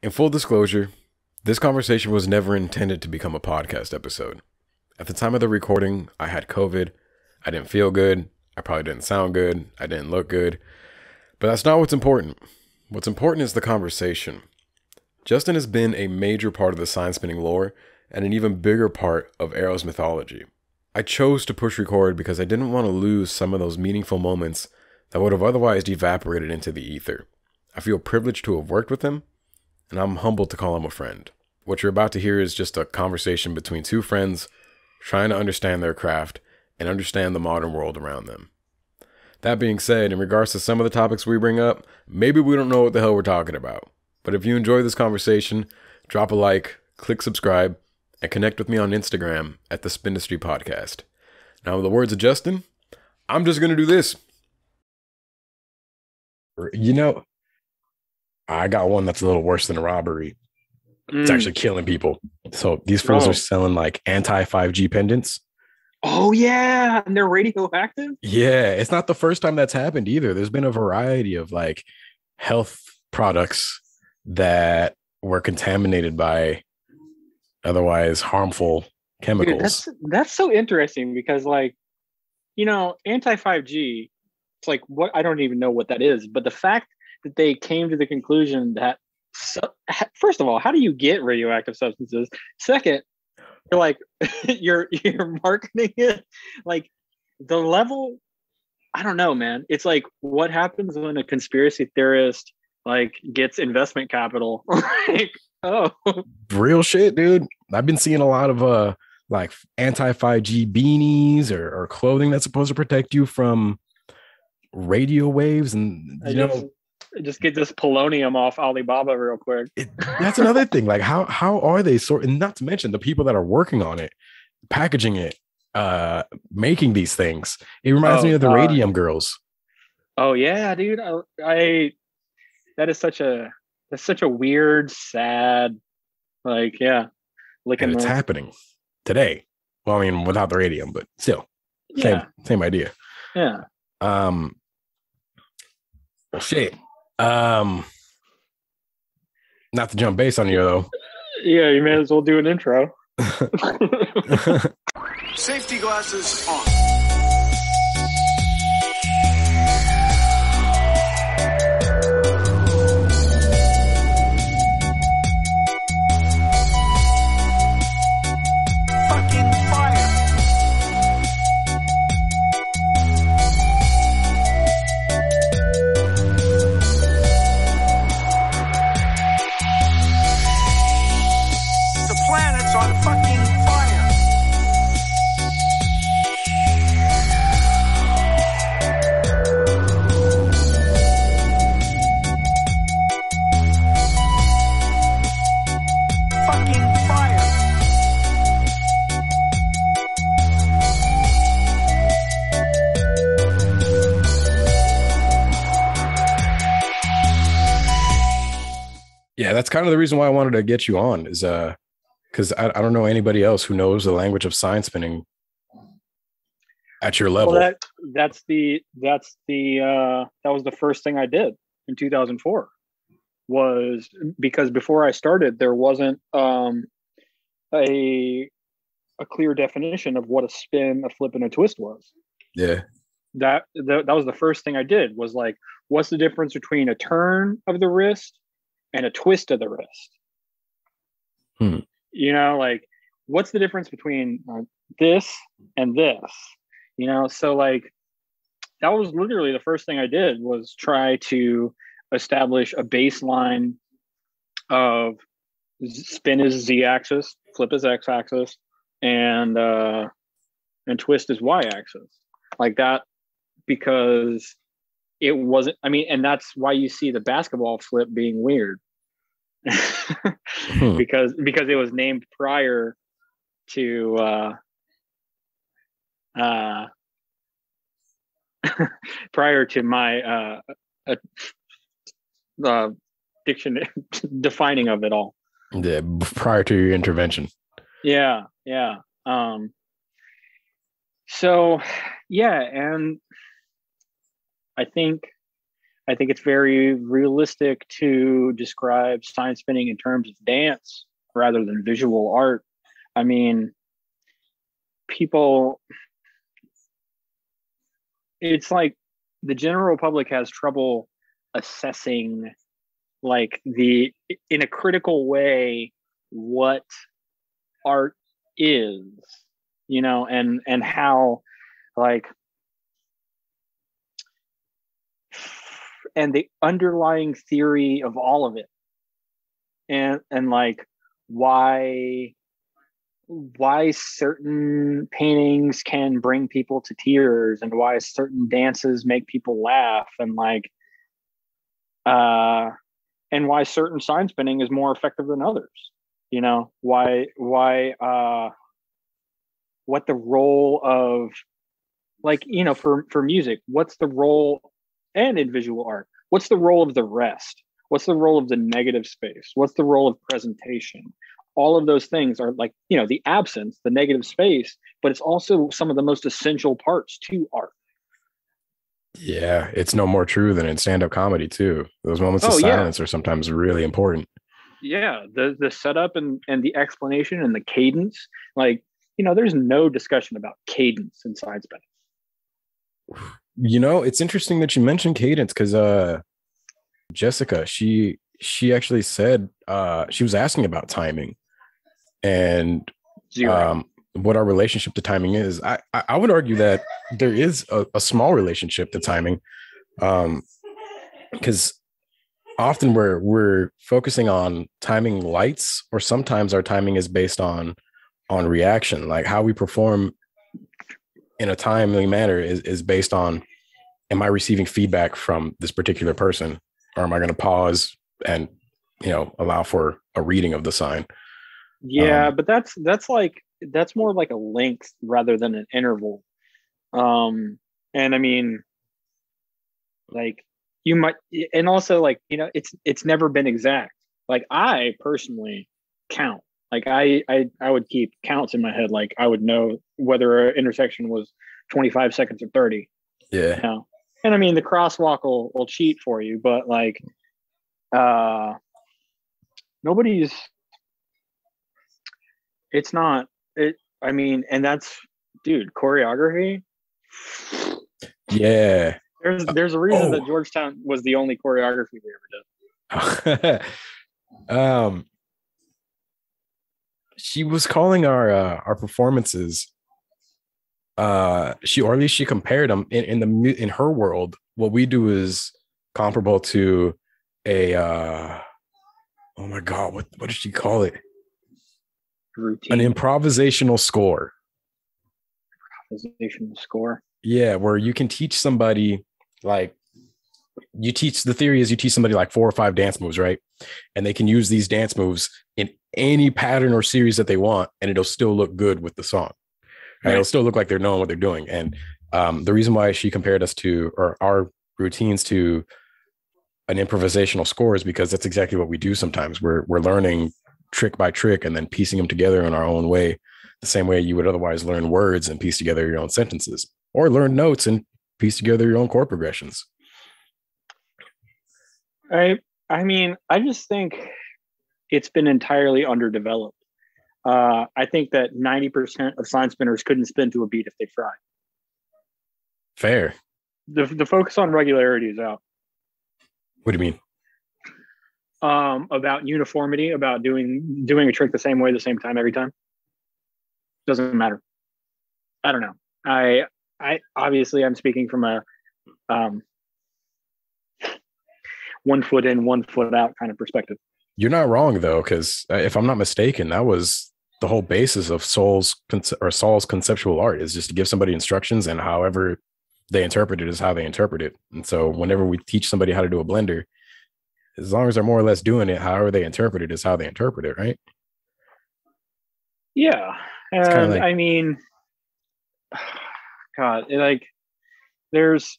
In full disclosure, this conversation was never intended to become a podcast episode. At the time of the recording, I had COVID. I didn't feel good. I probably didn't sound good. I didn't look good. But that's not what's important. What's important is the conversation. Justin has been a major part of the sign spinning lore and an even bigger part of AArrow's mythology. I chose to push record because I didn't want to lose some of those meaningful moments that would have otherwise evaporated into the ether. I feel privileged to have worked with him, and I'm humbled to call him a friend. What you're about to hear is just a conversation between two friends trying to understand their craft and understand the modern world around them. That being said, in regards to some of the topics we bring up, maybe we don't know what the hell we're talking about. But if you enjoy this conversation, drop a like, click subscribe, and connect with me on Instagram at the Spindustry Podcast. Now, with the words of Justin, I'm just going to do this. You know, I got one that's a little worse than a robbery. It's Mm. actually killing people. So these fools Oh. are selling like anti 5G pendants. Oh yeah, and they're radioactive. Yeah, it's not the first time that's happened either. There's been a variety of like health products that were contaminated by otherwise harmful chemicals. Dude, that's that's so interesting because like, you know, anti five G. It's like what I don't even know what that is, but the fact that they came to the conclusion that so, first of all, how do you get radioactive substances? Second, you're like you're you're marketing it like the level. I don't know, man. It's like what happens when a conspiracy theorist like gets investment capital. like, oh, Real shit, dude. I've been seeing a lot of uh like anti 5G beanies or, or clothing that's supposed to protect you from radio waves and you know just get this polonium off Alibaba real quick. it, that's another thing. Like how how are they sort and not to mention the people that are working on it, packaging it, uh making these things. It reminds Oh, me of the God. radium girls. Oh yeah, dude. I, I that is such a that's such a weird, sad, like yeah, And it's happening today. Well, I mean, without the radium, but still, same yeah, same idea. yeah. Um shit. Um not to jump base on you though. Yeah, you may as well do an intro. Safety glasses on. Kind of the reason why I wanted to get you on is uh because I, I don't know anybody else who knows the language of sign spinning at your level. well, that that's the that's the uh that was the first thing I did in 2004 was because before I started there wasn't um a a clear definition of what a spin, a flip, and a twist was. yeah. that that that was the first thing I did was like, what's the difference between a turn of the wrist and a twist of the wrist? Hmm. You know, like what's the difference between uh, this and this? You know, so like that was literally the first thing I did was try to establish a baseline of spin is z axis, flip is x axis, and uh, and twist is y axis like that because it wasn't i mean and that's why you see the basketball flip being weird Hmm. because because it was named prior to uh uh prior to my uh, uh, uh diction defining of it all Yeah, prior to your intervention. yeah yeah um so yeah and i think I think it's very realistic to describe sign spinning in terms of dance rather than visual art. I mean, people, it's like the general public has trouble assessing, like, the in a critical way, what art is, you know, and and how, like, and the underlying theory of all of it. And and like why why certain paintings can bring people to tears and why certain dances make people laugh and like uh and why certain sign spinning is more effective than others you know? Why why uh what the role of like you know for for music what's the role and in visual art what's the role of the rest what's the role of the negative space what's the role of presentation all of those things are like you know the absence the negative space but it's also some of the most essential parts to art Yeah, it's no more true than in stand-up comedy too. Those moments of Oh, yeah. silence are sometimes really important. yeah the the setup and and the explanation and the cadence like you know there's no discussion about cadence in science You know, it's interesting that you mentioned cadence because uh Jessica, she she actually said uh she was asking about timing and um what our relationship to timing is. I I I would argue that there is a, a small relationship to timing. Um because often we're we're focusing on timing lights or sometimes our timing is based on on reaction like how we perform in a timely manner is is based on am i receiving feedback from this particular person or am i going to pause and you know allow for a reading of the sign Yeah, Um, but that's that's like that's more like a length rather than an interval. Um and I mean like you might and also like you know it's it's never been exact. Like I personally count. Like I I I would keep counts in my head like I would know whether an intersection was 25 seconds or 30. yeah You know? And I mean the crosswalk will will cheat for you, but like uh nobody's it's not it i mean and that's dude choreography? Yeah. There's there's a reason oh. that georgetown was the only choreography we ever did. Um she was calling our uh, our performances uh she or at least she compared them in, in the in her world what we do is comparable to a uh oh my god what what did she call it? Routine. An improvisational score. Improvisation score. Yeah where you can teach somebody like you teach the theory is you teach somebody like four or five dance moves right? And they can use these dance moves in any pattern or series that they want and it'll still look good with the song right? it'll still look like they're knowing what they're doing. And um, the reason why she compared us to or our routines to an improvisational score is because that's exactly what we do sometimes. We're we're learning trick by trick and then piecing them together in our own way the same way you would otherwise learn words and piece together your own sentences or learn notes and piece together your own chord progressions. I i mean i just think it's been entirely underdeveloped uh i think that 90% of sign spinners couldn't spin to a beat if they tried fair the, the focus on regularity is out what do you mean um, about uniformity, about doing doing a trick the same way, the same time every time. Doesn't matter. I don't know. I I obviously I'm speaking from a um, one foot in, one foot out kind of perspective. You're not wrong though, because if I'm not mistaken, that was the whole basis of Soul's or Saul's conceptual art is just to give somebody instructions and however they interpret it is how they interpret it. And so whenever we teach somebody how to do a blender, as long as they're more or less doing it, however they interpret it is how they interpret it, right? Yeah, and like- I mean, God, it, like there's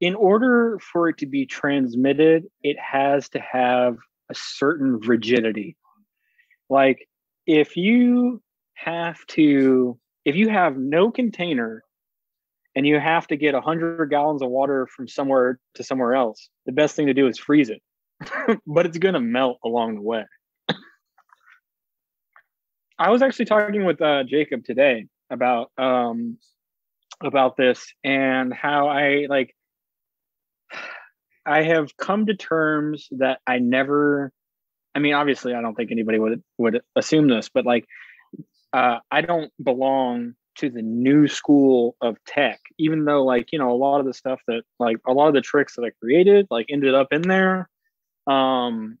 in order for it to be transmitted, it has to have a certain rigidity. Like if you have to, if you have no container and you have to get 100 gallons of water from somewhere to somewhere else, the best thing to do is freeze it. but it's going to melt along the way. I was actually talking with uh, Jacob today about um, about this and how I like I have come to terms that I never I mean obviously I don't think anybody would would assume this but like uh, I don't belong to the new school of tech even though like you know a lot of the stuff that like a lot of the tricks that I created like ended up in there. Um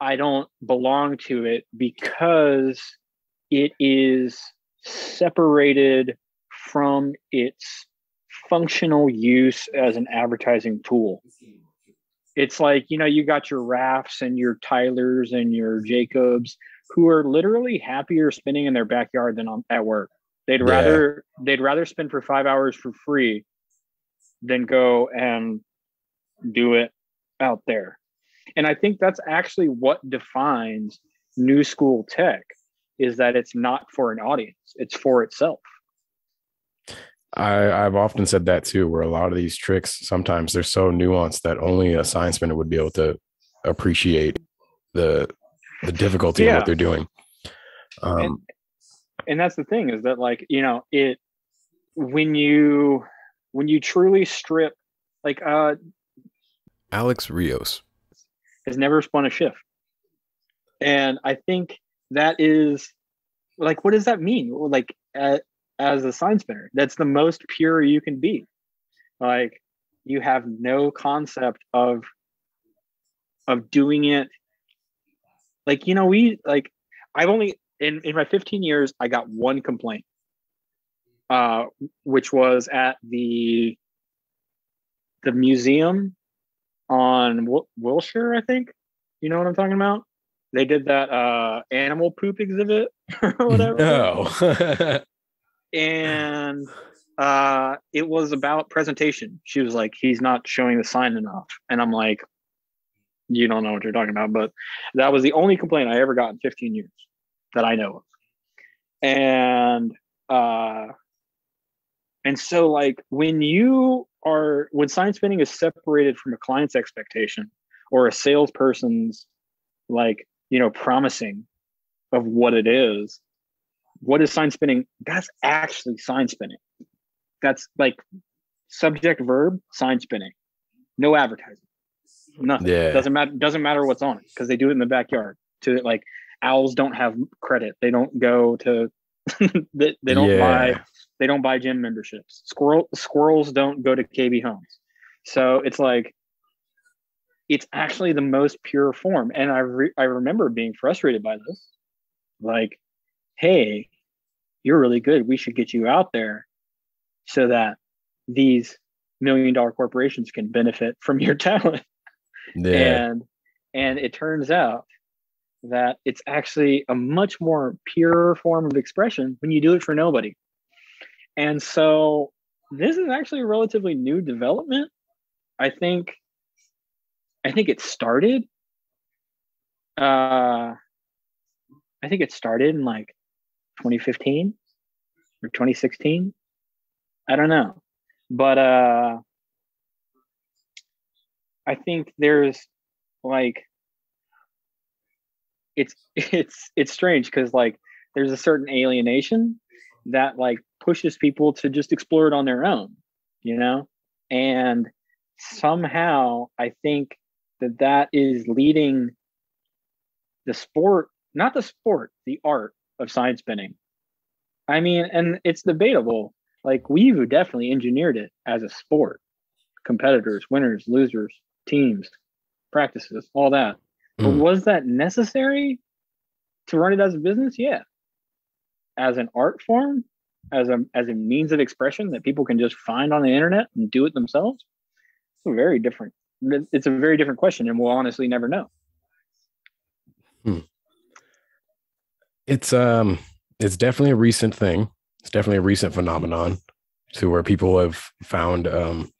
I don't belong to it because it is separated from its functional use as an advertising tool. It's like, you know, you got your Rafts and your Tylers and your Jacobs who are literally happier spinning in their backyard than on, at work. They'd Yeah. rather they'd rather spend for 5 hours for free than go and do it out there. And I think that's actually what defines new school tech is that it's not for an audience, it's for itself. I, I've often said that too, where a lot of these tricks sometimes they're so nuanced that only a sign spinner would be able to appreciate the the difficulty in Yeah. what they're doing. Um, and that's the thing is that like you know it when you when you truly strip like uh Alex Rios. has never spun a shift and i think that is like what does that mean like uh, as a sign spinner that's the most pure you can be. Like you have no concept of of doing it. Like you know we like i've only in in my 15 years i got one complaint uh which was at the the museum on Wil- wilshire i think. You know what i'm talking about? They did that uh animal poop exhibit or whatever. No. and uh it was about presentation. She was like he's not showing the sign enough. And i'm like you don't know what you're talking about but that was the only complaint i ever got in 15 years that i know of. And uh and so like when you are when sign spinning is separated from a client's expectation or a salesperson's like you know promising of what it is what is sign spinning? That's actually sign spinning. That's like subject verb sign spinning. No advertising. Nothing. Yeah. doesn't matter doesn't matter what's on it because they do it in the backyard. To like owls don't have credit. They don't go to they, they don't buy they don't buy gym memberships. Squirrel squirrels don't go to kb homes. So it's like it's actually the most pure form. And i re- i remember being frustrated by this. Like hey you're really good. We should get you out there so that these million dollar corporations can benefit from your talent. Yeah. and and it turns out that it's actually a much more pure form of expression when you do it for nobody. And so this is actually a relatively new development. I think i think it started uh i think it started in like 2015 or 2016 i don't know but uh I think there's like it's it's it's strange because like there's a certain alienation that like pushes people to just explore it on their own, you know? And somehow I think that that is leading the sport, not the sport, the art of sign spinning. I mean, and it's debatable. Like we've definitely engineered it as a sport competitors, winners, losers, teams, practices, all that. But Mm. was that necessary to run it as a business? Yeah. As an art form, as a as a means of expression that people can just find on the internet and do it themselves, it's a very different. It's a very different question, and we'll honestly never know. It's um it's definitely a recent thing. It's definitely a recent phenomenon to where people have found um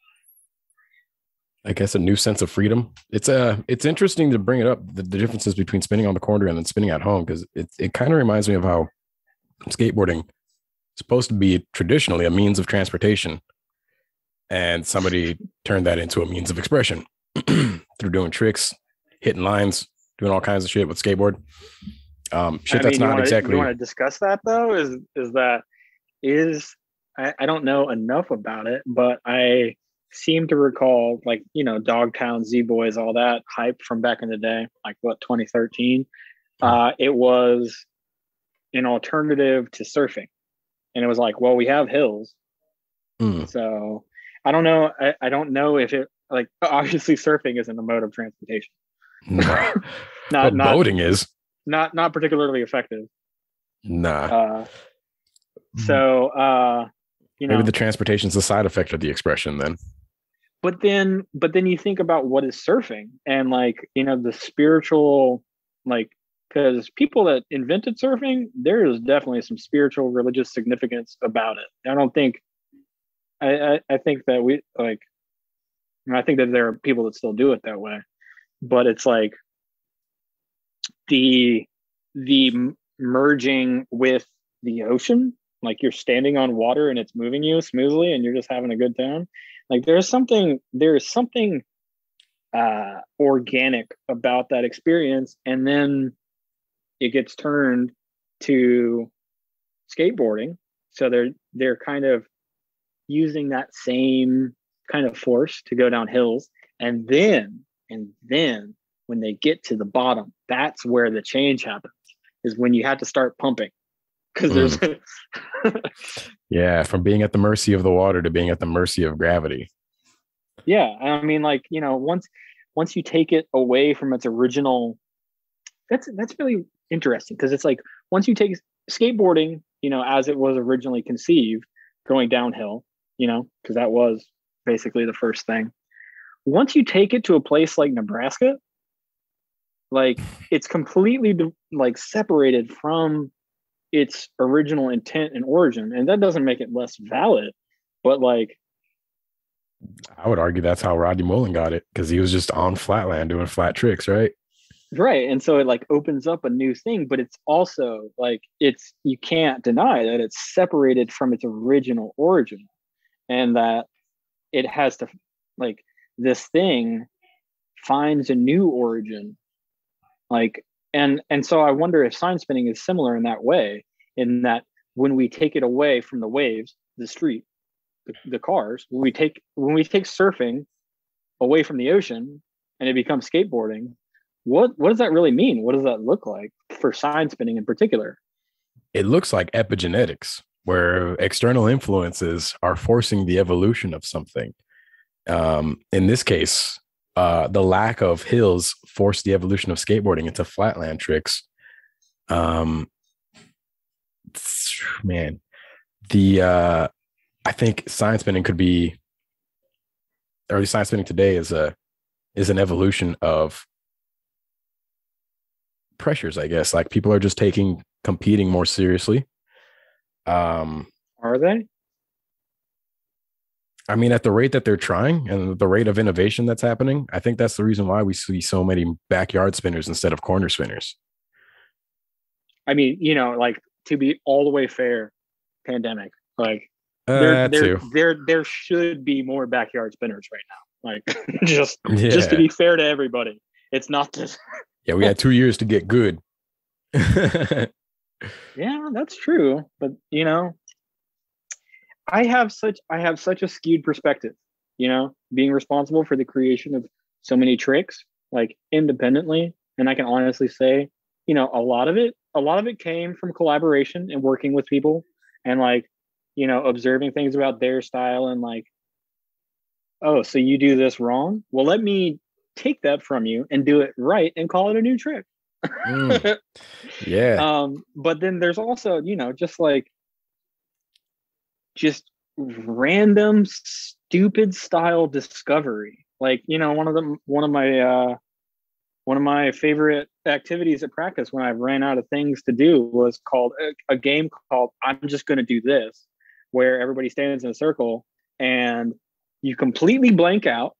I guess a new sense of freedom. It's uh it's interesting to bring it up the, the differences between spinning on the corner and then spinning at home because it it kind of reminds me of how skateboarding supposed to be traditionally a means of transportation. And somebody turned that into a means of expression through doing tricks, hitting lines, doing all kinds of shit with skateboard. Um, shit I that's mean, you not wanna- exactly. You want to discuss that though? Is is that is I, I don't know enough about it, but I seem to recall like you know Dogtown, Z Boys, all that hype from back in the day, like what 2013. Uh, it was an alternative to surfing, and it was like, well, we have hills, Mm, so I don't know. I, I don't know if it like obviously surfing isn't a mode of transportation. nah. Not but not boating is. Not not particularly effective. Nah. Uh, so uh, you know, Maybe the transportation's a side effect of the expression then. but then but then you think about what is surfing and like you know the spiritual like because people that invented surfing there is definitely some spiritual religious significance about it i don't think i i, I think that we like i think that there are people that still do it that way but it's like the the merging with the ocean like you're standing on water and it's moving you smoothly and you're just having a good time. Like there's something there's something uh organic about that experience. And then it gets turned to skateboarding. So they're they're kind of using that same kind of force to go down hills and then and then when they get to the bottom that's where the change happens is when you have to start pumping. Because there's mm. Yeah, from being at the mercy of the water to being at the mercy of gravity. yeah i mean like you know once once you take it away from its original that's that's really interesting because it's like once you take skateboarding you know as it was originally conceived going downhill you know because that was basically the first thing. Once you take it to a place like nebraska like it's completely like separated from its original intent and origin and that doesn't make it less valid but like I would argue that's how Rodney Mullen got it because he was just on flatland doing flat tricks, right? right and so it like opens up a new thing but it's also like it's you can't deny that it's separated from its original origin and that it has to like this thing finds a new origin like and and so i wonder if sign spinning is similar in that way in that when we take it away from the waves the street the, the cars when we take when we take surfing away from the ocean and it becomes skateboarding what what does that really mean what does that look like for sign spinning in particular It looks like epigenetics, where external influences are forcing the evolution of something. Um, in this case, uh, the lack of hills forced the evolution of skateboarding into flatland tricks. Um, man, the uh, I think sign spinning could be, or sign spinning today is a is an evolution of pressures. I guess like people are just taking competing more seriously. Um, are they I mean, at the rate that they're trying and the rate of innovation that's happening, I think that's the reason why we see so many backyard spinners instead of corner spinners. i mean you know like to be all the way fair pandemic like Uh, there, there, too. there there should be more backyard spinners right now like just Yeah. just to be fair to everybody it's not just yeah, we had two years to get good. yeah that's true but you know i have such i have such a skewed perspective you know being responsible for the creation of so many tricks like independently. And i can honestly say you know a lot of it a lot of it came from collaboration and working with people and like you know observing things about their style and like oh so you do this wrong? Well let me take that from you and do it right and call it a new trick. Mm, yeah. um but then there's also you know just like just random stupid style discovery. Like you know one of them one of my uh one of my favorite activities at practice when i ran out of things to do was called a, a game called i'm just going to do this where everybody stands in a circle and you completely blank out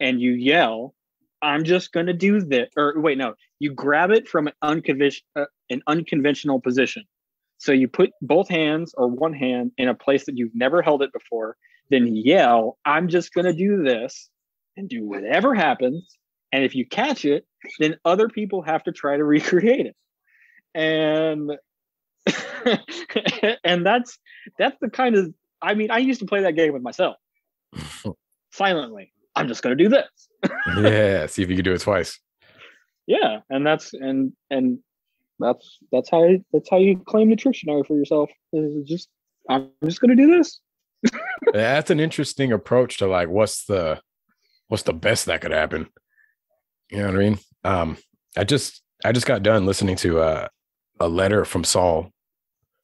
and you yell i'm just going to do this or wait no you grab it from an unconventional uh, an unconventional position So you put both hands or one hand in a place that you've never held it before, then yell, I'm just going to do this and do whatever happens. And if you catch it, then other people have to try to recreate it. And and that's that's the kind of I mean, I used to play that game with myself silently. I'm just going to do this. yeah, see if you can do it twice. Yeah, and that's and and that's that's how that's how you claim nutritionary for yourself. Is just I'm just going to do this. That's an interesting approach to like what's the what's the best that could happen. You know what I mean? Um, I just I just got done listening to uh, a letter from Sol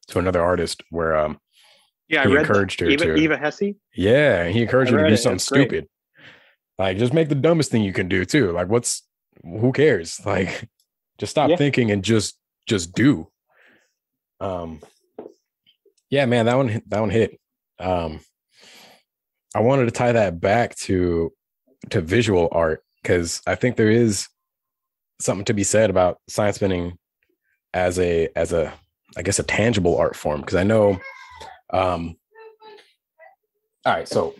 to another artist where um Yeah, He encouraged her Eva, to- Eva Hesse. yeah, he encouraged her to do it. something It's great. stupid. Like just make the dumbest thing you can do too. Like what's who cares? Like just stop Yeah. thinking and just just do. Um yeah, man, that one that one hit. Um I wanted to tie that back to to visual art because I think there is something to be said about sign spinning as a as a I guess a tangible art form because I know um all right so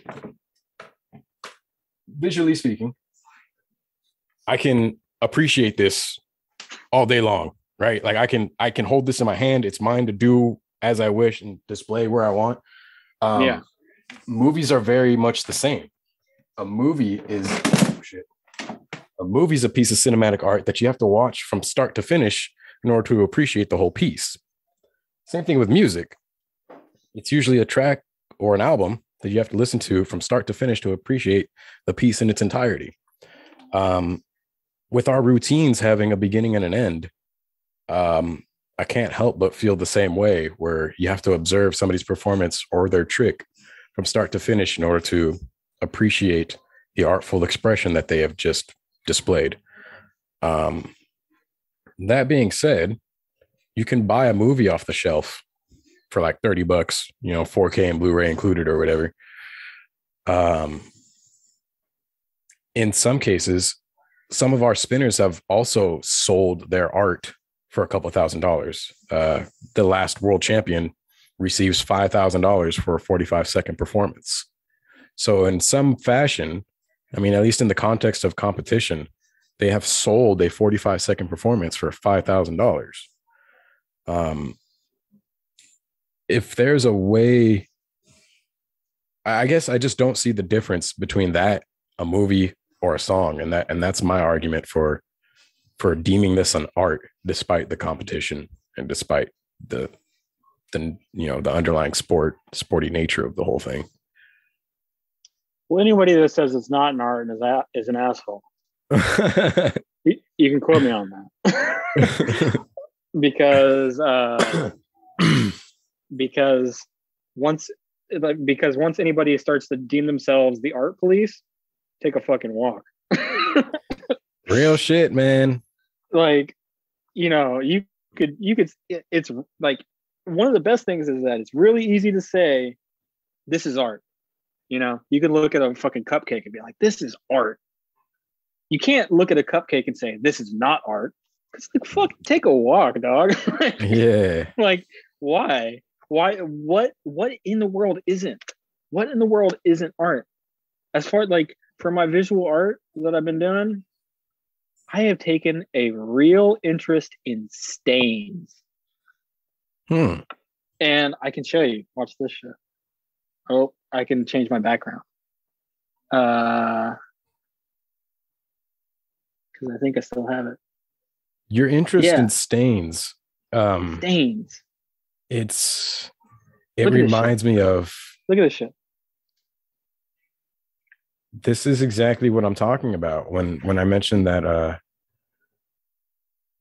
visually speaking I can appreciate this all day long right like I can I can hold this in my hand it's mine to do as I wish and display where I want um Yeah. movies are very much the same a movie is oh, shit a movie is a piece of cinematic art that you have to watch from start to finish in order to appreciate the whole piece. Same thing with music. It's usually a track or an album that you have to listen to from start to finish to appreciate the piece in its entirety. Um, with our routines having a beginning and an end, um, I can't help but feel the same way where you have to observe somebody's performance or their trick from start to finish in order to appreciate the artful expression that they have just displayed. Um, that being said, you can buy a movie off the shelf for like 30 bucks, you know, 4K and Blu-ray included or whatever. Um, in some cases, some of our spinners have also sold their art for a couple thousand dollars. Uh, the last world champion receives $5,000 for a 45 second performance. So, in some fashion, I mean, at least in the context of competition, they have sold a 45 second performance for $5,000. Um, if there's a way, I guess I just don't see the difference between that, a movie or a song. And that, and that's my argument for, for deeming this an art, despite the competition and despite the, the, you know, the underlying sport, sporty nature of the whole thing. Well, anybody that says it's not an art is a, is an asshole. You, you can quote me on that because uh, because once like because once anybody starts to deem themselves the art police, take a fucking walk. Real shit, man. like you know you could you could it's like one of the best things is that it's really easy to say this is art you know? You can look at a fucking cupcake and be like this is art. You can't look at a cupcake and say this is not art. It's like fuck take a walk dog. Yeah. like why? Why what what in the world isn't? What in the world isn't art? As far like for my visual art that i've been doing i have taken a real interest in stains Hmm. and i can show you watch this shit oh i can change my background uh because i think i still have it Your interest Yeah. in stains. Um, stains it's it Look at this shit. reminds me of look at this shit this is exactly what I'm talking about when when I mentioned that uh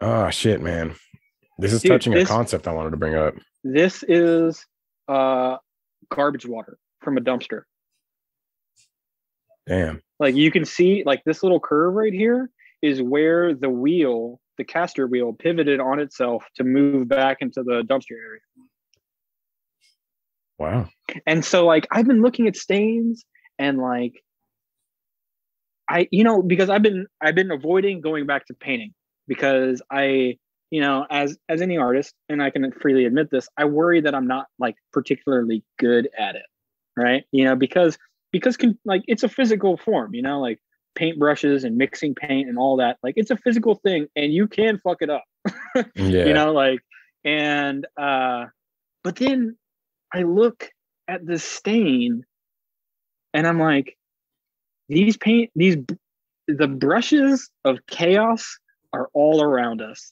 oh shit man. This is Dude, touching this- a concept I wanted to bring up. this is uh garbage water from a dumpster Damn. like you can see like this little curve right here is where the wheel the caster wheel pivoted on itself to move back into the dumpster area Wow. and so like i've been looking at stains and like i you know because i've been i've been avoiding going back to painting because i you know, as as any artist, and I can freely admit this, I worry that I'm not like particularly good at it, right? You know, because because con- like it's a physical form, you know, like paint brushes and mixing paint and all that. Like it's a physical thing, and you can fuck it up, Yeah. you know, like and uh, but then I look at the stain, and I'm like, these paint these the brushes of chaos are all around us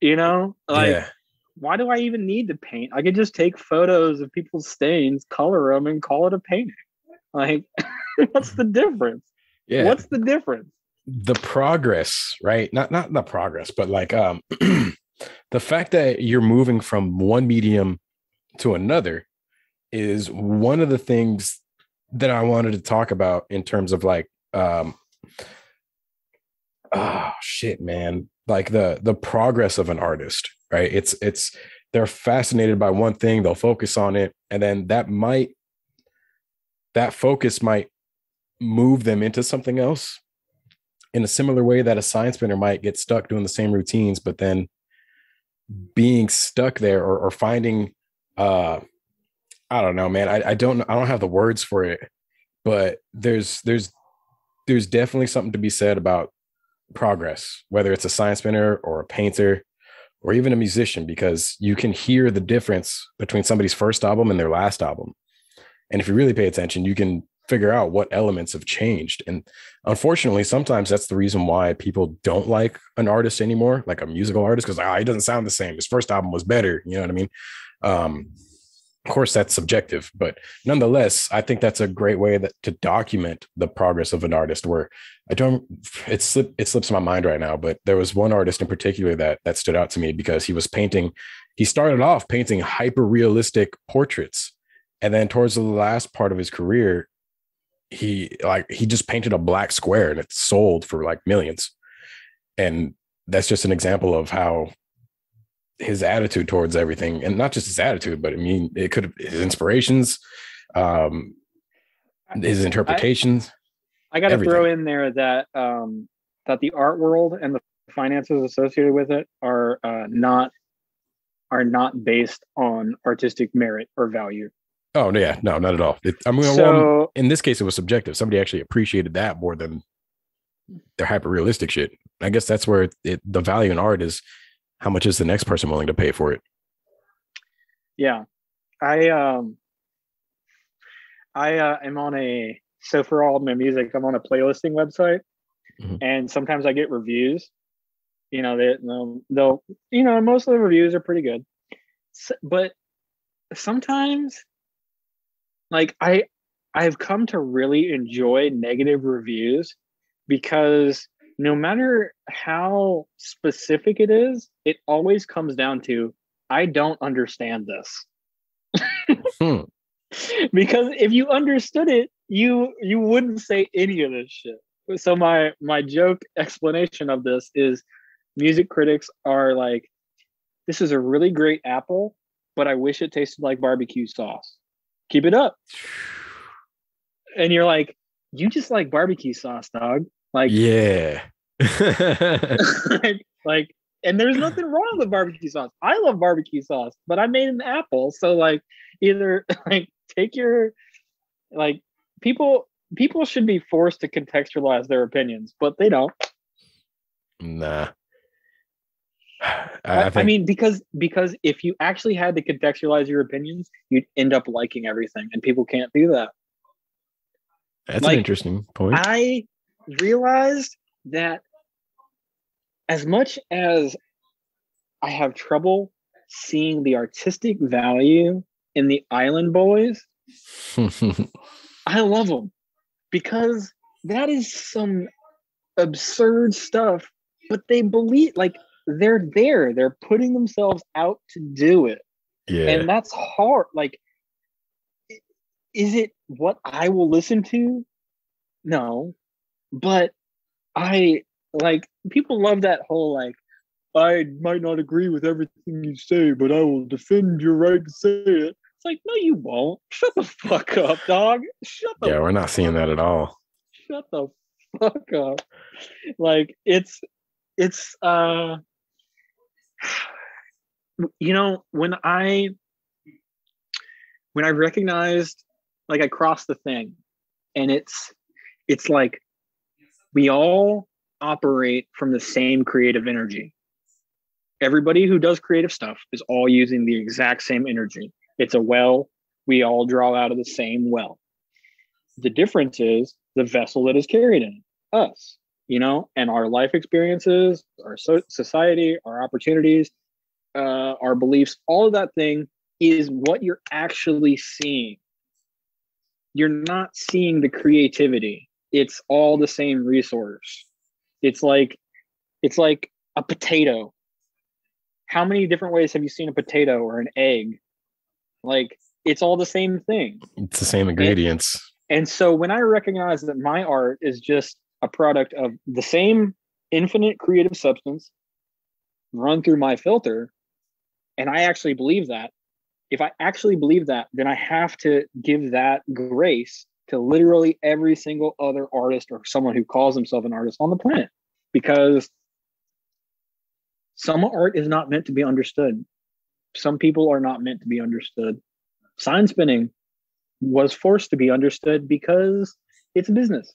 you know like yeah. why do i even need to paint i could just take photos of people's stains color them and call it a painting like what's the difference Yeah. what's the difference the progress, right? Not not the progress, but like um the fact that you're moving from one medium to another is one of the things that I wanted to talk about in terms of like um oh shit man. Like the the progress of an artist right? It's it's they're fascinated by one thing they'll focus on it and then that might that focus might move them into something else in a similar way that a sign spinner might get stuck doing the same routines but then being stuck there or, or finding uh i don't know man. I, I don't i don't have the words for it but there's there's there's definitely something to be said about progress whether it's a sign spinner or a painter or even a musician because you can hear the difference between somebody's first album and their last album. And if you really pay attention you can figure out what elements have changed. And unfortunately sometimes that's the reason why people don't like an artist anymore like a musical artist because ah, he doesn't sound the same. His first album was better. You know what i mean? Um of course that's subjective but nonetheless i think that's a great way that, to document the progress of an artist where i don't it slip it slips my mind right now but there was one artist in particular that that stood out to me because he was painting he started off painting hyper realistic portraits. And then towards the last part of his career he like he just painted a black square and it sold for like millions. And that's just an example of how his attitude towards everything and not just his attitude but i mean it could his inspirations um his interpretations i gotta Everything. throw in there that um that the art world and the finances associated with it are uh, not are not based on artistic merit or value. Oh yeah no not at all. It, i mean well, so in this case it was subjective. Somebody actually appreciated that more than their hyper realistic shit. I guess that's where it, the value in art is how much is the next person willing to pay for it? Yeah. I um i uh, am on a so for all my music i'm on a playlisting website. Mhm. and sometimes i get reviews. You know they they'll, they'll you know most of the reviews are pretty good. S but sometimes like i i've come to really enjoy negative reviews because no matter how specific it is it always comes down to i don't understand this. Hmm. because if you understood it you you wouldn't say any of this shit. So my my joke explanation of this is music critics are like this is a really great apple but i wish it tasted like barbecue sauce. Keep it up. And you're like you just like barbecue sauce dog like yeah. Like, like and there's nothing wrong with barbecue sauce. I love barbecue sauce but i made an apple. So like either like take your like people people should be forced to contextualize their opinions but they don't. Nah. I, I, I I mean because because if you actually had to contextualize your opinions you'd end up liking everything and people can't do that. That's like, an interesting point. I realized that as much as I have trouble seeing the artistic value in the Island Boys, I love them because that is some absurd stuff, but they believe like they're there, they're putting themselves out to do it. yeah And that's hard. Like, is it what I will listen to? No, but I like people love that whole like, I might not agree with everything you say, but I will defend your right to say it. It's like, no, you won't. Shut the fuck up, dog. Shut the yeah we're not seeing that at all shut the fuck up. Like it's it's uh you know when i when i recognized like i crossed the thing and it's it's like we all operate from the same creative energy. Everybody who does creative stuff is all using the exact same energy. It's a well. We all draw out of the same well. The difference is the vessel that is carried in us you know and our life experiences our so- society our opportunities uh, our beliefs all of that thing is what you're actually seeing. You're not seeing the creativity it's all the same resource. It's like it's like a potato. How many different ways have you seen a potato or an egg? Like it's all the same thing. It's the same ingredients. and so when I recognize that my art is just a product of the same infinite creative substance run through my filter, and I actually believe that, if I actually believe that, then I have to give that grace to literally every single other artist or someone who calls himself an artist on the planet. Because some art is not meant to be understood. Some people are not meant to be understood. Sign spinning was forced to be understood because it's a business.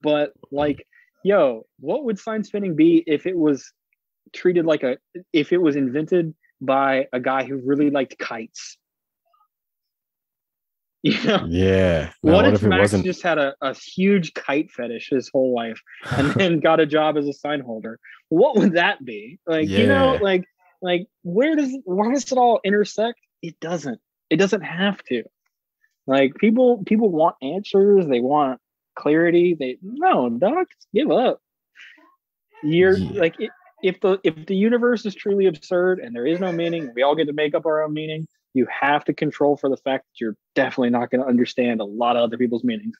But like, yo, what would sign spinning be if it was treated like a if it was invented by a guy who really liked kites? You know, Yeah. What, what, if, if Max wasn't? just had a, a huge kite fetish his whole life and then got a job as a sign holder? What would that be? Like, you know, like like where does why does it all intersect? It doesn't. It doesn't have to. Like people people want answers, they want clarity. They no, doc, give up. You're Yeah. like i- if the if the universe is truly absurd and there is no meaning, we all get to make up our own meaning. You have to control for the fact that you're definitely not going to understand a lot of other people's meanings.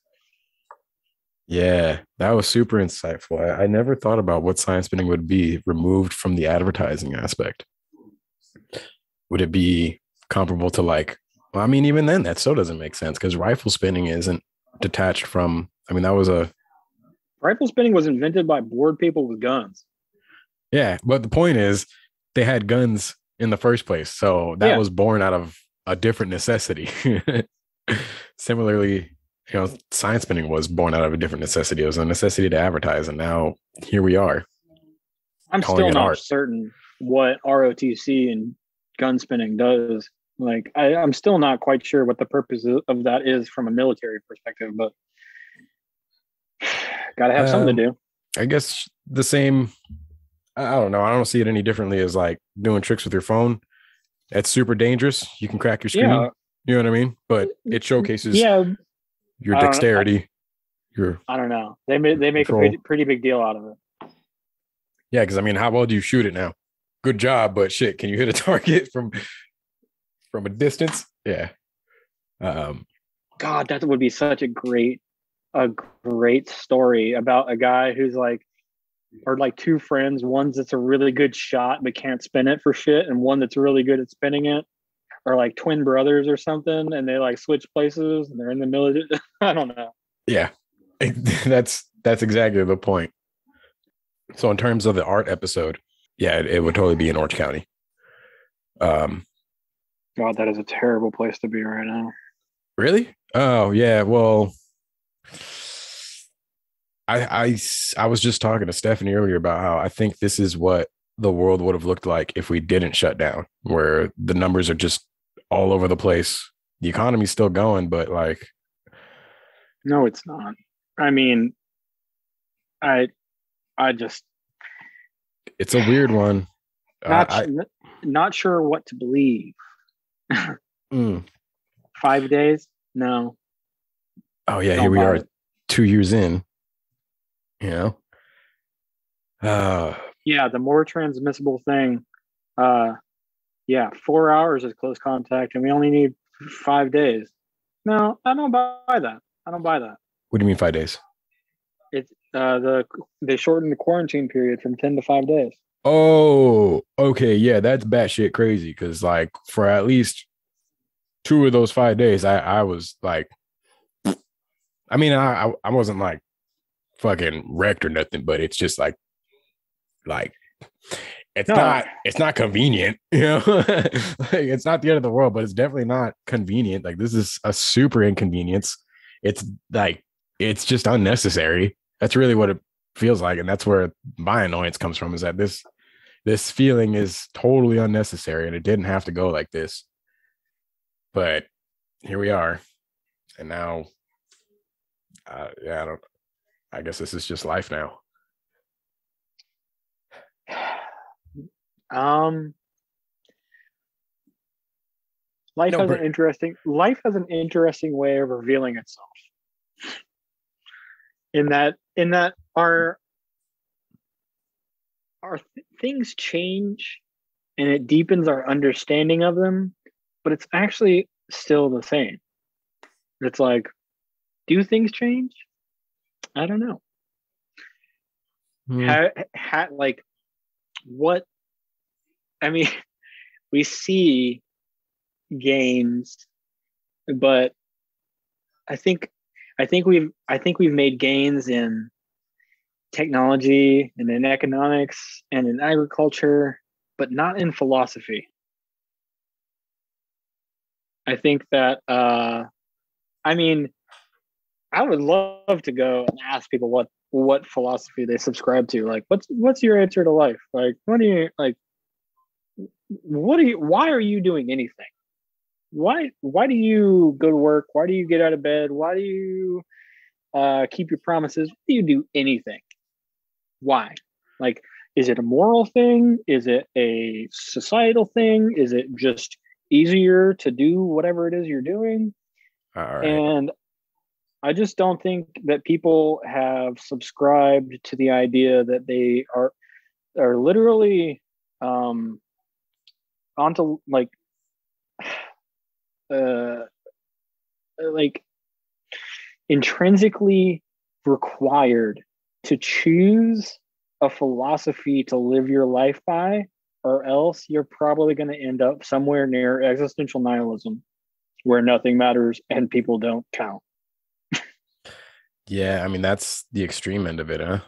Yeah, that was super insightful. I, I never thought about what sign spinning would be removed from the advertising aspect. Would it be comparable to like, well, I mean, even then, that still doesn't make sense because rifle spinning isn't detached from, I mean, that was a, Rifle spinning was invented by bored people with guns. yeah, but the point is they had guns in the first place. So that Yeah. was born out of a different necessity. Similarly, you know, sign spinning was born out of a different necessity. It was a necessity to advertise. And now here we are. I'm still not art. certain what ROTC and gun spinning does. Like, I, I'm still not quite sure what the purpose of- of that is from a military perspective, but gotta have something to um, do. I guess the same. I don't know. I don't see it any differently as like doing tricks with your phone. That's super dangerous. You can crack your screen. Yeah, You know what I mean? But it showcases yeah. your don't- I- dexterity. Your I don't know. They make they make a Control. pretty, pretty big deal out of it. yeah, because I mean, how well do you shoot it now? Good job, but shit, can you hit a target from from a distance? Yeah. Um. God, that would be such a great, a great story about a guy who's like, or like two friends. One's that's a really good shot but can't spin it for shit, and one that's really good at spinning it, or like twin brothers or something, and they like switch places and they're in the military. I don't know. Yeah. that's that's exactly the point. So in terms of the art episode, yeah, it, it would totally be in Orange County. Um. God, that is a terrible place to be right now. Really? Oh yeah. Well, I, I s- I was just talking to Stephanie earlier about how I think this is what the world would have looked like if we didn't shut down, where the numbers are just all over the place. The economy's still going, but like, No, it's not. I mean, I, I just it's a weird one. Uh, not I, su- not sure what to believe. mm. Five days? No. Oh yeah, Don't here we are, it. two years in. You know. Uh, Yeah, the more transmissible thing. Uh, yeah, four hours is close contact, and we only need five days. No, I don't buy that. I don't buy that. what do you mean five days? It's uh, the they shortened the quarantine period from ten to five days. Oh, okay. Yeah, that's batshit crazy. Because like for at least two of those five days, I I was like, I mean, I, I wasn't like fucking wrecked or nothing, but it's just like, like it's No. not it's not convenient, you know. like it's not the end of the world, but it's definitely not convenient. Like this is a super inconvenience. It's like it's just unnecessary. That's really what it feels like, and that's where my annoyance comes from. Is that this this feeling is totally unnecessary, and it didn't have to go like this. But here we are, and now, uh, yeah, I don't. I guess this is just life now. Um, life No, has but- an interesting life has an interesting way of revealing itself. In that, in that, our our th- things change, and it deepens our understanding of them, but it's actually still the same. It's like, do things change? I don't know. Hmm. ha, ha, like what i mean we see gains, but i think i think we've i think we've made gains in technology and in economics and in agriculture but not in philosophy i think that uh i mean i would love to go and ask people what what philosophy they subscribe to. Like, what's what's your answer to life? Like, what do you like? What do you? Why are you doing anything? Why why do you go to work? Why do you get out of bed? Why do you uh, keep your promises? Why do you do anything? Why? Like, is it a moral thing? Is it a societal thing? Is it just easier to do whatever it is you're doing? All right. And I just don't think that people have subscribed to the idea that they are are literally um onto like uh like intrinsically required to choose a philosophy to live your life by or else you're probably going to end up somewhere near existential nihilism where nothing matters and people don't count Yeah, I mean that's the extreme end of it, huh?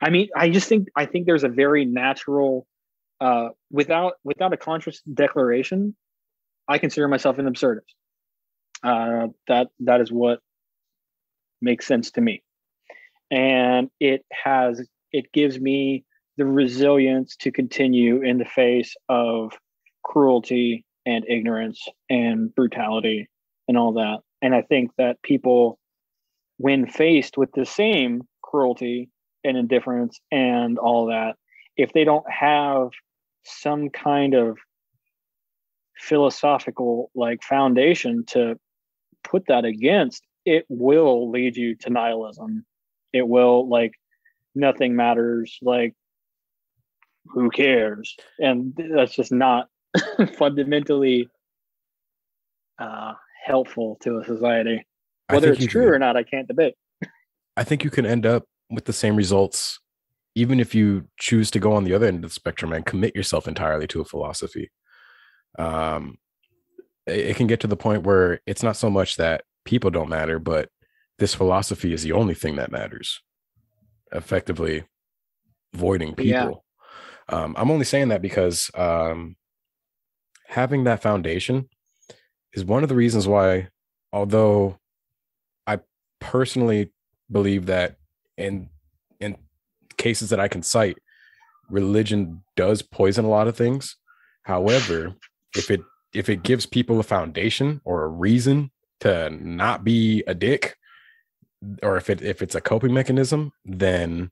I mean, I just think I think there's a very natural, uh, without without a conscious declaration, I consider myself an absurdist. Uh, that that is what makes sense to me, and it has it gives me the resilience to continue in the face of cruelty and ignorance and brutality and all that. And I think that people, when faced with the same cruelty and indifference and all that if they don't have some kind of philosophical like foundation to put that against it will lead you to nihilism. It will like nothing matters like who cares? And that's just not fundamentally uh helpful to a society whether it's true can- or not i can't debate I think you can end up with the same results, even if you choose to go on the other end of the spectrum and commit yourself entirely to a philosophy. Um, it, it can get to the point where it's not so much that people don't matter, but this philosophy is the only thing that matters, effectively voiding Yeah. people. Um, I'm only saying that because um, having that foundation is one of the reasons why, although personally believe that in in cases that I can cite, religion does poison a lot of things. However, if it if it gives people a foundation or a reason to not be a dick, or if it if it's a coping mechanism, then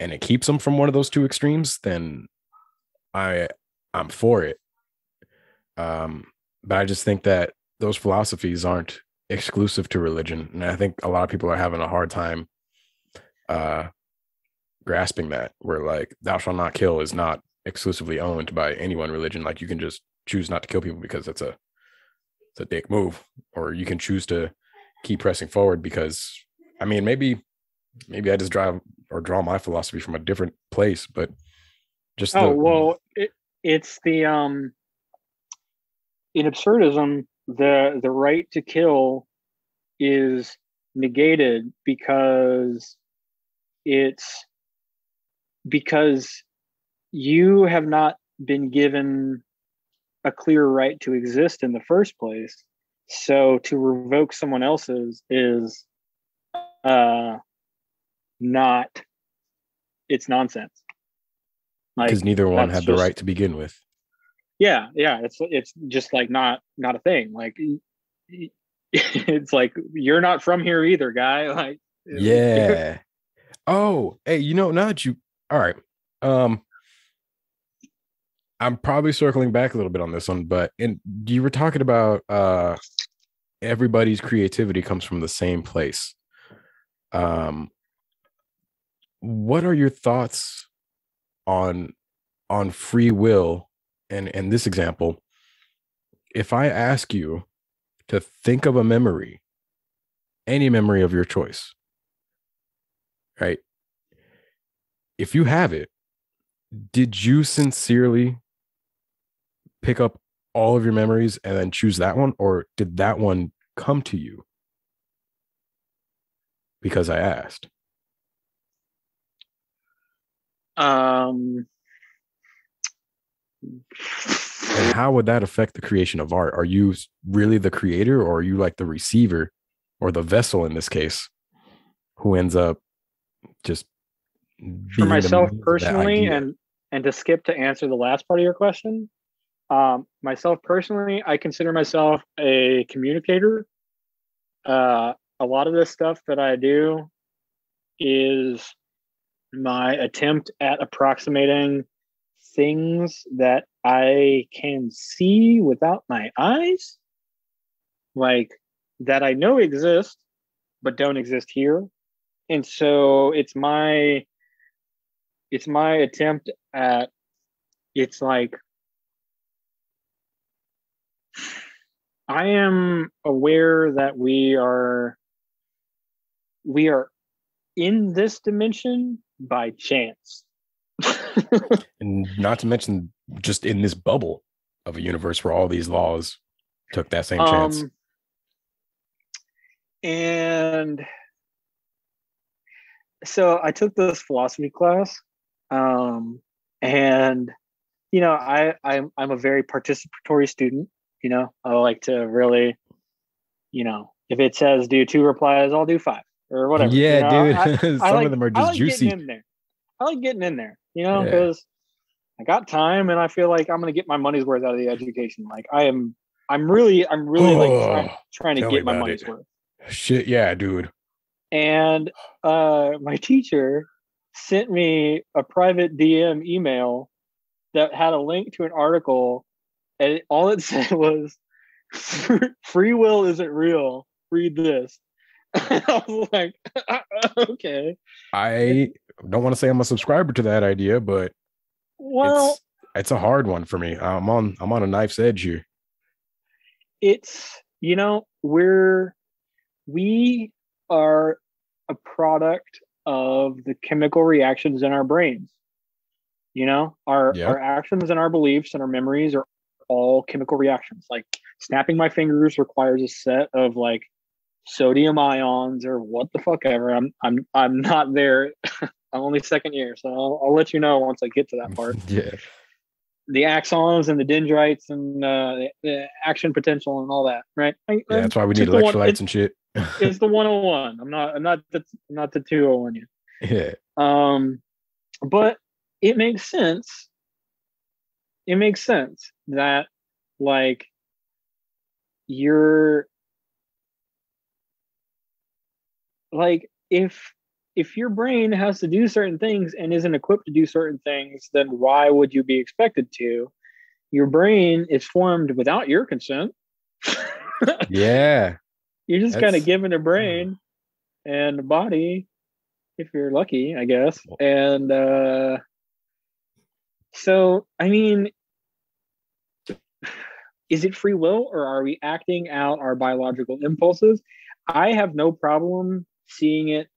and it keeps them from one of those two extremes, then I I'm for it. Um, but I just think that those philosophies aren't exclusive to religion and i think a lot of people are having a hard time uh grasping that where like thou shalt not kill is not exclusively owned by any one religion. Like you can just choose not to kill people because it's a it's a dick move or you can choose to keep pressing forward because i mean maybe maybe i just drive or draw my philosophy from a different place but just Oh the, well, it, it's the um in absurdism the the right to kill is negated because it's because you have not been given a clear right to exist in the first place. So to revoke someone else's is uh not it's nonsense. Like Because neither one had the right to begin with. Yeah, yeah, it's it's just like not not a thing. Like it's like you're not from here either, guy. Like Yeah. oh, hey, you know, now that you all right. Um I'm probably circling back a little bit on this one, but and you were talking about uh everybody's creativity comes from the same place. Um what are your thoughts on on free will and in this example if i ask you to think of a memory any memory of your choice right? If you have it did you sincerely pick up all of your memories and then choose that one or did that one come to you? Because i asked. Um and how would that affect the creation of art? Are you really the creator or are you like the receiver or the vessel in this case who ends up just for myself means of that personally and and to skip to answer the last part of your question um myself personally i consider myself a communicator. Uh a lot of this stuff that i do is my attempt at approximating things that i can see without my eyes like that i know exist but don't exist here. And so it's my it's my attempt at it's like i am aware that we are we are in this dimension by chance and not to mention just in this bubble of a universe where all these laws took that same chance Um, and so I took this philosophy class, um, and you know, I I'm I'm a very participatory student. You know, I like to really, you know, if it says do two replies, I'll do five or whatever. you yeah know? dude I- some I like, of them are I just like juicy in there. I like getting in there, you know, Yeah. because I got time and I feel like I'm gonna get my money's worth out of the education. Like I am, I'm really, I'm really like trying, Oh, trying to get my money's it. worth. shit yeah dude And uh, my teacher sent me a private DM email that had a link to an article, and it, all it said was, "Free will isn't real. Read this." I was like, "Okay, i don't want to say i'm a subscriber to that idea but well." it's it's a hard one for me. I'm on i'm on a knife's edge here. It's you know we're we are a product of the chemical reactions in our brains. You know our Yeah. our actions and our beliefs and our memories are all chemical reactions. Like snapping my fingers requires a set of like sodium ions or what the fuck ever. I'm i'm i'm not there i'm only second year so I'll, I'll let you know once i get to that part yeah the axons and the dendrites and uh, the, the action potential and all that, right? I- yeah that's why we need the one- electrolytes and shit It's the 101. I'm not. I'm not the not the 201 you. yeah Um, but it makes sense. It makes sense that like you're like if if your brain has to do certain things and isn't equipped to do certain things, then why would you be expected to? Your brain is formed without your consent. yeah You're just kind of given a brain and a body, if you're lucky, I guess. And uh, so, I mean, is it free will or are we acting out our biological impulses? I have no problem seeing it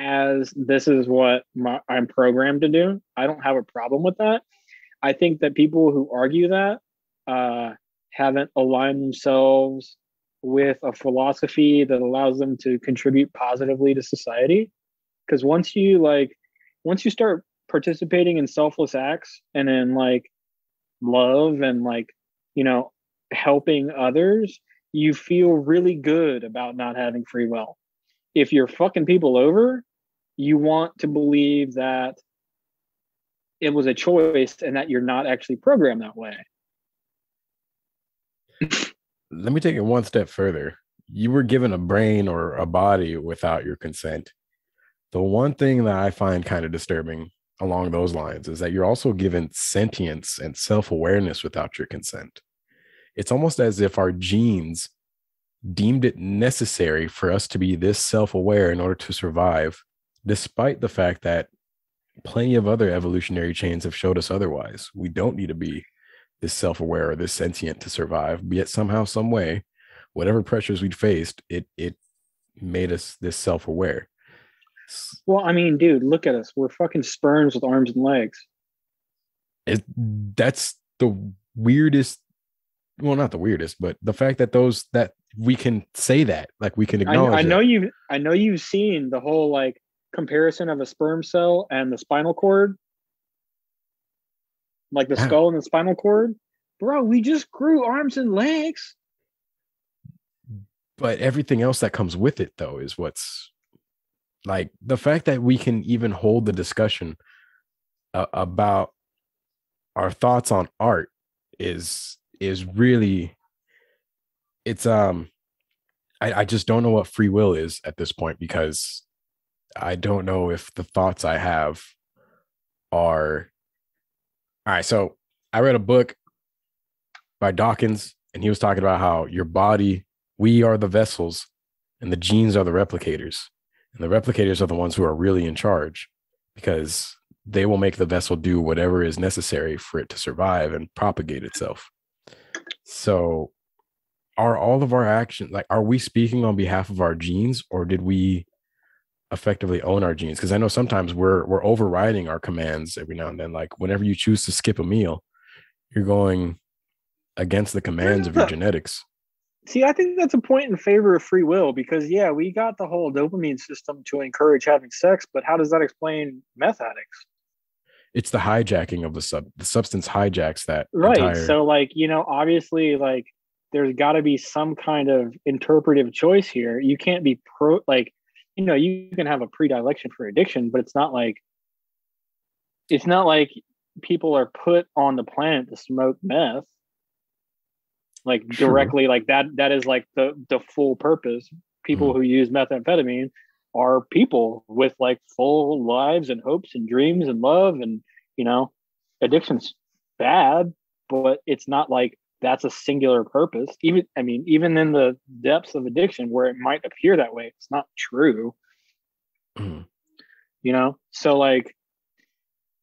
as this is what my, I'm programmed to do. I don't have a problem with that. I think that people who argue that uh, haven't aligned themselves with a philosophy that allows them to contribute positively to society. Because once you like, once you start participating in selfless acts and in like love and like you know helping others you feel really good about not having free will if you're fucking people over you want to believe that it was a choice and that you're not actually programmed that way Let me take it one step further. You were given a brain or a body without your consent. The one thing that I find kind of disturbing along those lines is that you're also given sentience and self awareness without your consent. It's almost as if our genes deemed it necessary for us to be this self aware in order to survive, despite the fact that plenty of other evolutionary chains have showed us otherwise. We don't need to be this self-aware or this sentient to survive yet somehow some way whatever pressures we'd faced it it made us this self-aware. Well i mean dude look at us. We're fucking sperms with arms and legs. It, that's the weirdest well not the weirdest but the fact that those that we can say that like we can I, acknowledge I know you i know you've seen the whole like comparison of a sperm cell and the spinal cord? Like the skull and the spinal cord? Bro we just grew arms and legs. But everything else that comes with it though is what's like the fact that we can even hold the discussion uh, about our thoughts on art is is really it's um I, I just don't know what free will is at this point because I don't know if the thoughts I have are all right. So I read a book by Dawkins, and he was talking about how your body, we are the vessels, and the genes are the replicators. And the replicators are the ones who are really in charge because they will make the vessel do whatever is necessary for it to survive and propagate itself. So, are all of our actions like, are we speaking on behalf of our genes or did we effectively own our genes? Because I know sometimes we're we're overriding our commands every now and then. Like whenever you choose to skip a meal, you're going against the commands of your genetics. see i think that's a point in favor of free will because yeah we got the whole dopamine system to encourage having sex but how does that explain meth addicts It's the hijacking of the sub the substance hijacks that right entire so like you know obviously like there's got to be some kind of interpretive choice here you can't be pro like you know you can have a predilection for addiction but it's not like it's not like people are put on the planet to smoke meth. Like directly like that that is like the the full purpose. People hmm. who use methamphetamine are people with like full lives and hopes and dreams and love and you know addiction's bad but it's not like that's a singular purpose. Even i mean even in the depths of addiction where it might appear that way it's not true. Mhm. you know? So like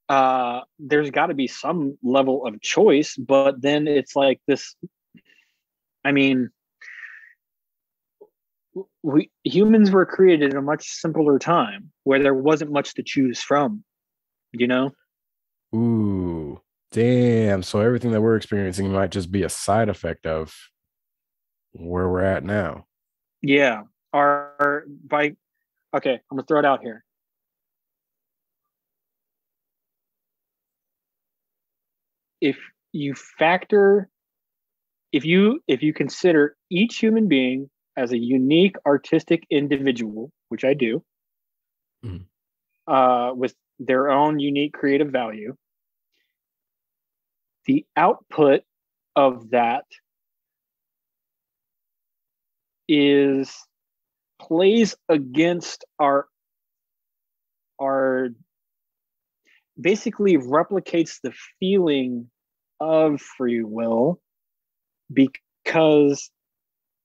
uh there's got to be some level of choice but then it's like this i mean we humans were created in a much simpler time where there wasn't much to choose from you know? Ooh, damn. So everything that we're experiencing might just be a side effect of where we're at now. yeah our by okay i'm gonna throw it out here if you factor if you if you consider each human being as a unique artistic individual which i do Mhm. uh, with their own unique creative value the output of that is plays against our our basically replicates the feeling of free will because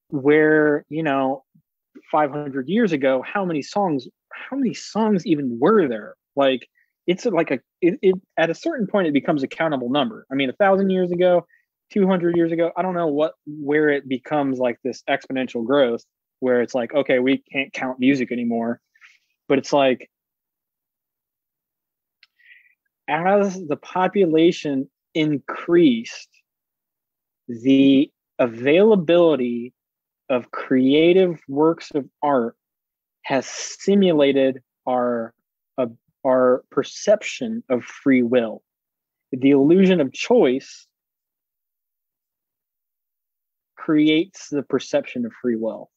where you know 500 years ago how many songs how many songs even were there? Like it's like a it, it at a certain point it becomes a countable number. I mean a thousand years ago 200 years ago i don't know what where it becomes like this exponential growth where it's like okay we can't count music anymore. But it's like as the population increased the availability of creative works of art has stimulated our uh, our perception of free will. The illusion of choice creates the perception of free will.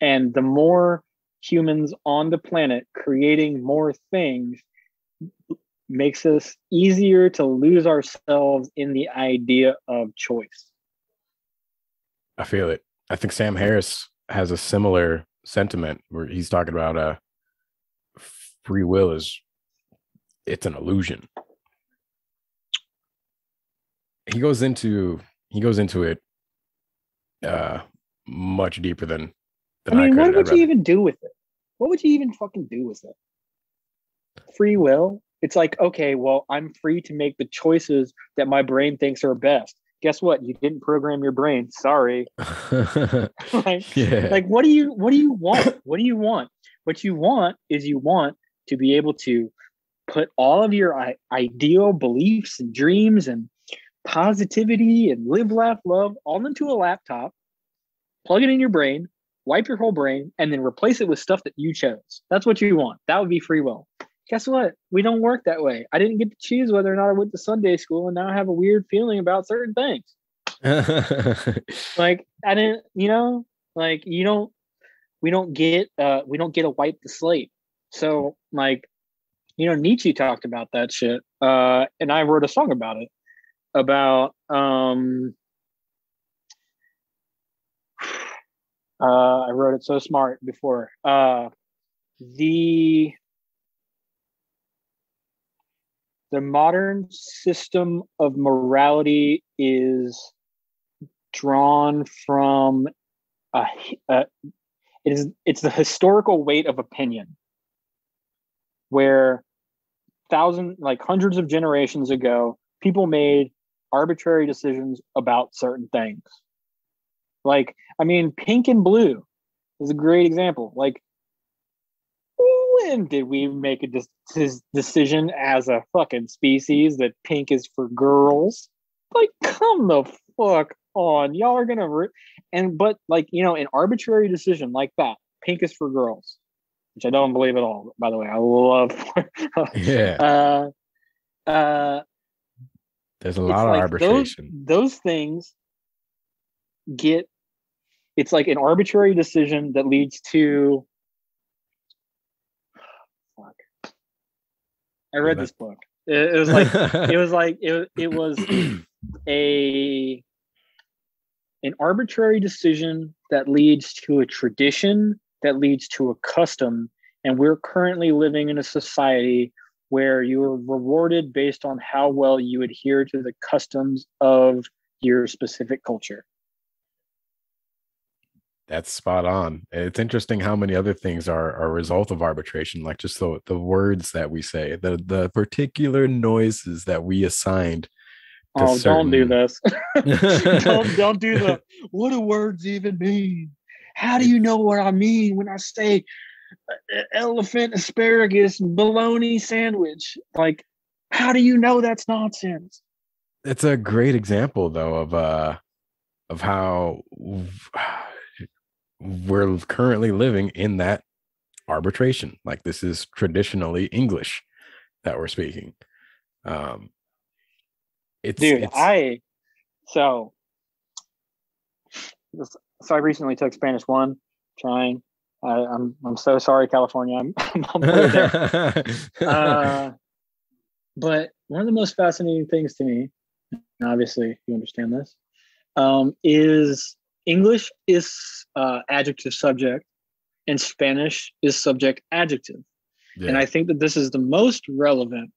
And the more humans on the planet creating more things makes us easier to lose ourselves in the idea of choice. I feel it. I think Sam Harris has a similar sentiment where he's talking about uh free will is it's an illusion. He goes into he goes into it uh much deeper than I than I, mean, could. what would you even do with it? What would you even fucking do with it? Free will? It's like, okay, well, I'm free to make the choices that my brain thinks are best. Guess what? You didn't program your brain. Sorry. like, yeah. like what do you what do you want what do you want what you want is you want to be able to put all of your I- ideal beliefs and dreams and positivity and live laugh love all into a laptop plug it in your brain wipe your whole brain and then replace it with stuff that you chose. That's what you want. That would be free will. Guess what? We don't work that way. I didn't get to choose whether or not i went to sunday school and now i have a weird feeling about certain things. Like I didn't, you know, like you don't, we don't get, uh, we don't get to wipe the slate. So like, you know, Nietzsche talked about that shit, uh, and I wrote a song about it, about, um, uh, I wrote it so smart before, uh, the the modern system of morality is drawn from a, a it is it's the historical weight of opinion where thousand like hundreds of generations ago people made arbitrary decisions about certain things. Like i mean pink and blue is a great example. Like when did we make a dis- decision as a fucking species that pink is for girls? Like come the fuck on. Y'all are gonna re- and but like you know an arbitrary decision like that pink is for girls which i don't believe at all by the way i love yeah. uh uh There's a lot of like arbitration. Those, those things get it's like an arbitrary decision that leads to fuck. I read this book. It, it was like it was like it, it was a an arbitrary decision that leads to a tradition that leads to a custom and we're currently living in a society where you are rewarded based on how well you adhere to the customs of your specific culture That's spot on. It's interesting how many other things are, are a result of arbitration, like just the, the words that we say, the the particular noises that we assigned. oh don't do this don't don't do the what do words even mean how do you know what i mean when i say elephant asparagus bologna sandwich? Like how do you know that's nonsense? It's a great example though of uh of how we're currently living in that arbitration. Like this is traditionally english that we're speaking. Um it's, dude it's i so this- so i recently took spanish one trying I, i'm i'm so sorry california i'm, I'm on my way there. uh, but one of the most fascinating things to me, and obviously you understand this, um, is English is uh, adjective subject and Spanish is subject adjective. yeah. And I think that this is the most relevant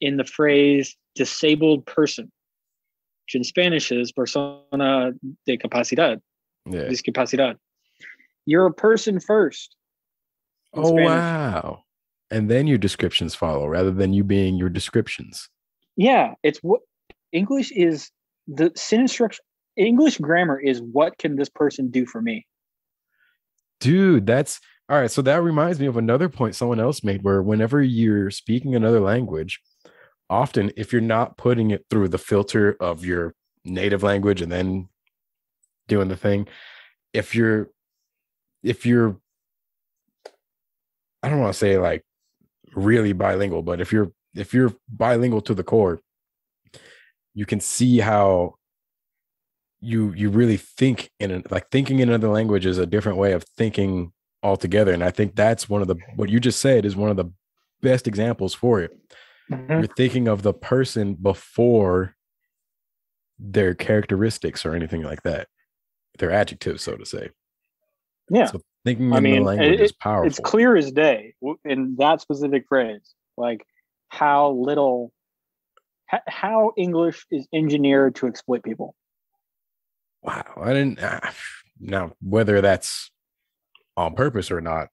in the phrase disabled person, which in Spanish is persona de capacidad, yeah. discapacidad. You're a person first. oh Spanish. wow and then your descriptions follow rather than you being your descriptions yeah it's what english is the sentence structure english grammar is what can this person do for me dude that's all right so that reminds me of another point someone else made where whenever you're speaking another language often if you're not putting it through the filter of your native language and then doing the thing if you're if you're i don't want to say like really bilingual, but if you're if you're bilingual to the core, you can see how you you really think in like thinking in another language is a different way of thinking altogether. And I think that's one of the what you just said is one of the best examples for it. Mhm. You're thinking of the person before their characteristics or anything like that, their adjectives, so to say. Yeah. So thinking I in mean, the language it- is powerful. it's clear as day in that specific phrase like how little how english is engineered to exploit people Wow, I didn't. ah, now, whether that's on purpose or not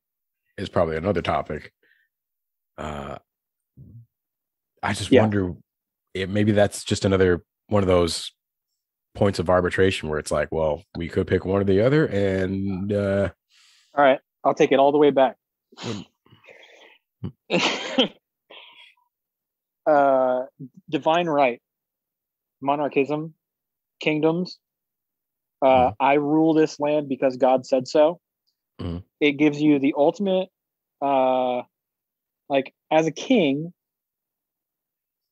is probably another topic. Uh, I just Yeah. wonder if maybe that's just another one of those points of arbitration where it's like, well, we could pick one or the other, and uh, all right i'll take it all the way back uh divine right monarchism kingdoms uh Mhm. i rule this land because god said so Mhm. it gives you the ultimate uh like as a king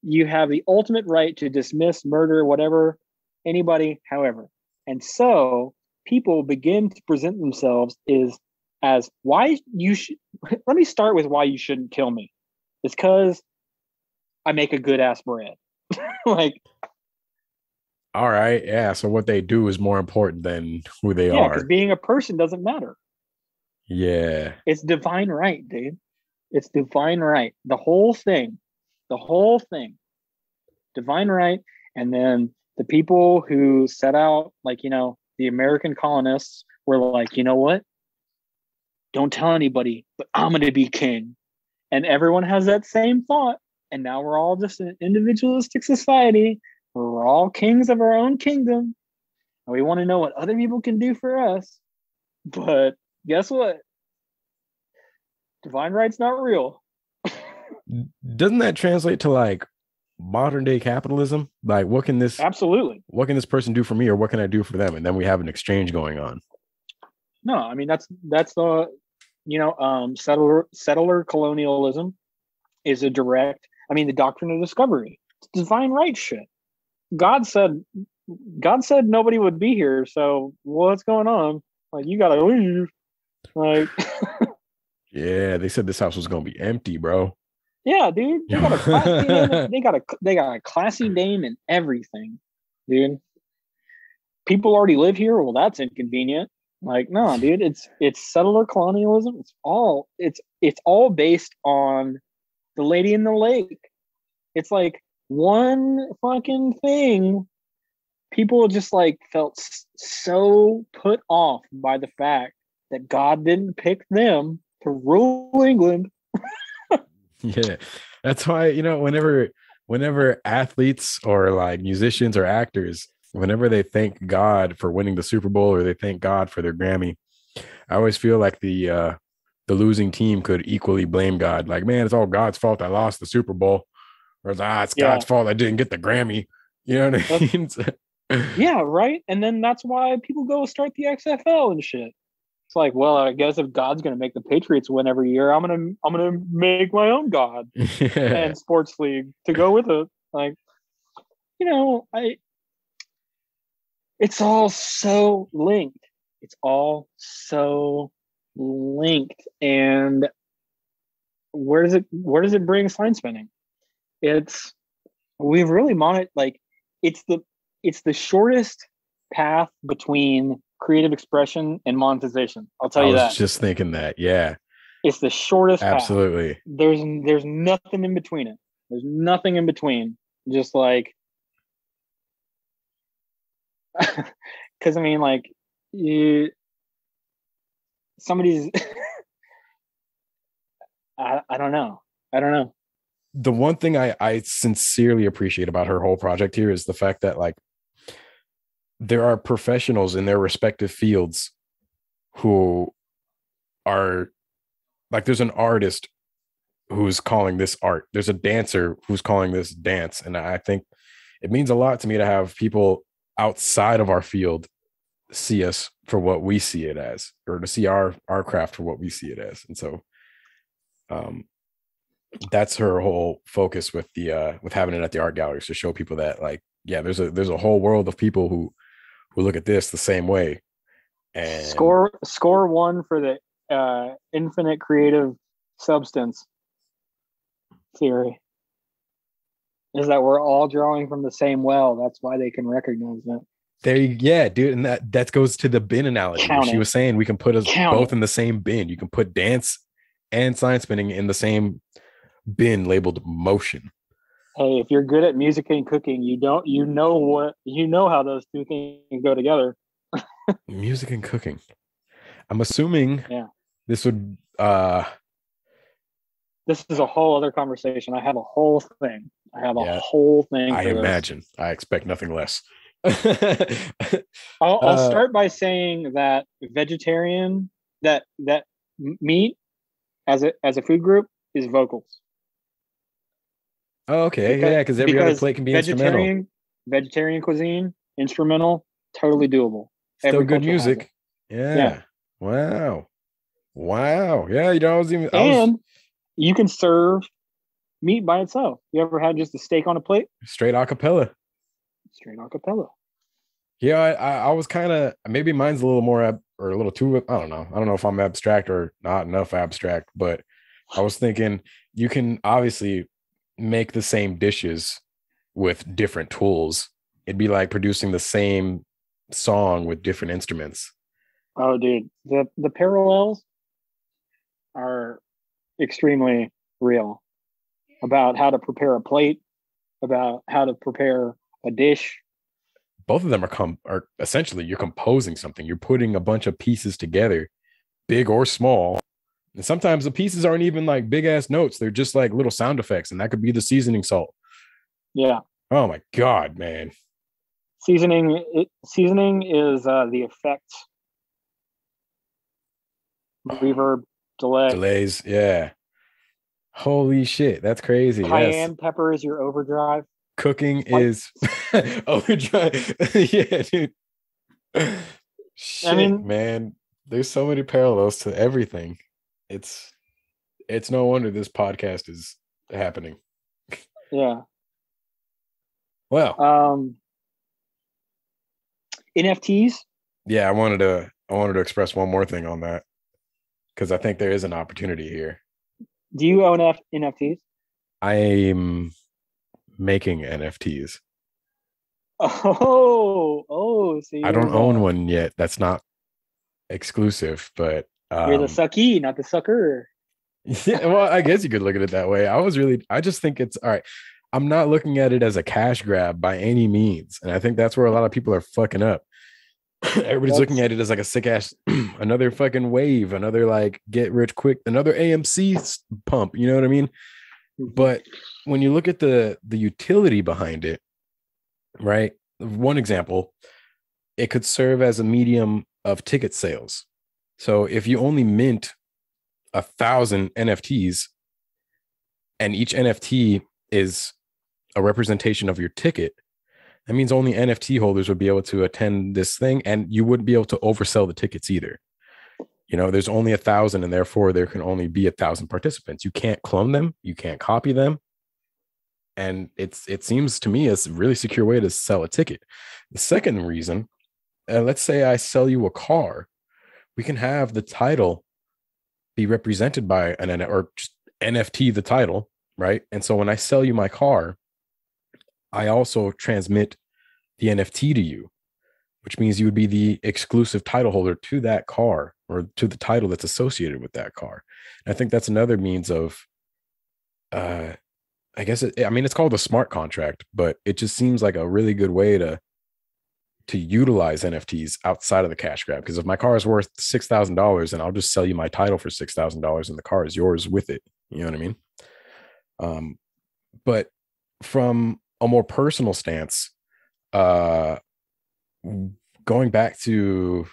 you have the ultimate right to dismiss murder whatever anybody however and so people begin to present themselves is as why you should let me start with why you shouldn't kill me it's because i make a good ass bread like all right, yeah. So what they do is more important than who they are. yeah because are. being a person doesn't matter Yeah, it's divine right dude it's divine right the whole thing the whole thing divine right and then the people who set out like you know the american colonists were like you know what? Don't tell anybody but i'm going to be king. And everyone has that same thought and now we're all just an individualistic society. We're all kings of our own kingdom and we want to know what other people can do for us. But guess what? Divine right's not real. Doesn't that translate to like modern day capitalism? Like, what can this absolutely what can this person do for me, or what can I do for them? And then we have an exchange going on. no i mean that's that's the you know um settler settler colonialism is a direct i mean the doctrine of discovery it's divine right shit god said god said nobody would be here so what's going on like you gotta leave like Yeah, they said this house was gonna be empty, bro. Yeah dude. They got a classy name, they got a they got a classy name and everything dude. People already live here? Well that's inconvenient. Like no dude it's it's settler colonialism. It's all it's it's all based on the lady in the lake. It's like one fucking thing people just like felt so put off by the fact that god didn't pick them to rule england Yeah, that's why you know whenever whenever athletes or like musicians or actors, whenever they thank God for winning the Super Bowl or they thank God for their Grammy, I always feel like the uh the losing team could equally blame God. Like, man, it's all God's fault I lost the Super Bowl, or it's, ah, it's Yeah. God's fault I didn't get the Grammy. You know what I mean? Yeah, right. And then that's why people go start the XFL and shit. It's like, well, I guess if God's gonna make the Patriots win every year, I'm gonna I'm gonna make my own God and sports league to go with it. Like, you know, I it's all so linked. It's all so linked. And where does it where does it bring sign spinning? It's we've really mon like it's the it's the shortest path between creative expression and monetization. I'll tell I you was that. just thinking that. Yeah, it's the shortest path absolutely. there's there's nothing in between it. There's nothing in between. Just like because I mean, like you, somebody's. I I don't know. I don't know. the one thing I, I sincerely appreciate about her whole project here is the fact that like there are professionals in their respective fields who are like there's an artist who's calling this art. There's a dancer who's calling this dance. And i think it means a lot to me to have people outside of our field see us for what we see it as or to see our our craft for what we see it as. And so um that's her whole focus with the uh with having it at the art galleries to show people that like yeah there's a there's a whole world of people who who look at this the same way and Score score one for the uh, infinite creative substance theory. Is that we're all drawing from the same well? That's why they can recognize it. there you yeah dude and that that goes to the bin analogy she was saying we can put us Count both it. in the same bin you can put dance and sign spinning in the same bin labeled motion Hey, if you're good at music and cooking, you don't you know what you know how those two things go together. music and cooking i'm assuming Yeah. this would uh This is a whole other conversation. I have a whole thing. I have a Yeah. whole thing. i for this. imagine i expect nothing less I'll, I'll Uh, start by saying that vegetarian that that meat as a as a food group is vocals. Oh, okay Because- yeah because every other plate can be instrumental vegetarian vegetarian cuisine instrumental totally doable. still Every good music yeah. Yeah. wow wow yeah you know i was even I was and you can serve meat by itself. You ever had just a steak on a plate? straight acapella Straight acapella. Yeah, I, I, I was kind of maybe mine's a little more ab, or a little too. I don't know. I don't know if I'm abstract or not enough abstract, but I was thinking you can obviously make the same dishes with different tools. It'd be like producing the same song with different instruments. Oh, dude, the the parallels are extremely real about how to prepare a plate, about how to prepare a dish. Both of them are com- are essentially you're composing something. You're putting a bunch of pieces together, big or small. And sometimes the pieces aren't even like big ass notes. They're just like little sound effects, and that could be the seasoning salt. Yeah, Oh my god, man. seasoning. It, seasoning is uh, the effect, reverb, delay. Delays, yeah. Holy shit, that's crazy. Cayenne Yes. pepper is your overdrive. Cooking What? is overdrive. yeah, dude. Shit, mean- man. There's so many parallels to everything. It's it's no wonder this podcast is happening. Yeah. Well, Um, NFTs. yeah, I wanted to I wanted to express one more thing on that because I think there is an opportunity here. Do you own F- NFTs? I'm making NFTs. Oh, oh. So I don't own one yet. That's not exclusive, but You're um, the sucky, not the sucker. yeah, well, I guess you could look at it that way. I was really, I just think it's all right. I'm not looking at it as a cash grab by any means, and I think that's where a lot of people are fucking up. Everybody's looking at it as like a sick ass, another fucking wave, another like get rich quick, another AMC pump. You know what I mean? But when you look at the the utility behind it, right? One example, it could serve as a medium of ticket sales. So if you only mint a thousand NFTs and each NFT is a representation of your ticket, that means only NFT holders would be able to attend this thing and you wouldn't be able to oversell the tickets either. You know, there's only a thousand and therefore there can only be a thousand participants. You can't clone them, you can't copy them. And it's it seems to me a really secure way to sell a ticket. The second reason, uh, let's say I sell you a car, we can have the title be represented by an or just NFT the title, right? And so when I sell you my car, I also transmit the NFT to you, which means you would be the exclusive title holder to that car or to the title that's associated with that car. And I think that's another means of uh I guess it, I mean it's called a smart contract, but it just seems like a really good way to to utilize NFTs outside of the cash grab. Because if my car is worth six thousand dollars, and I'll just sell you my title for six thousand dollars, and the car is yours with it. You know what I mean? Um, but from a more personal stance, uh, going back to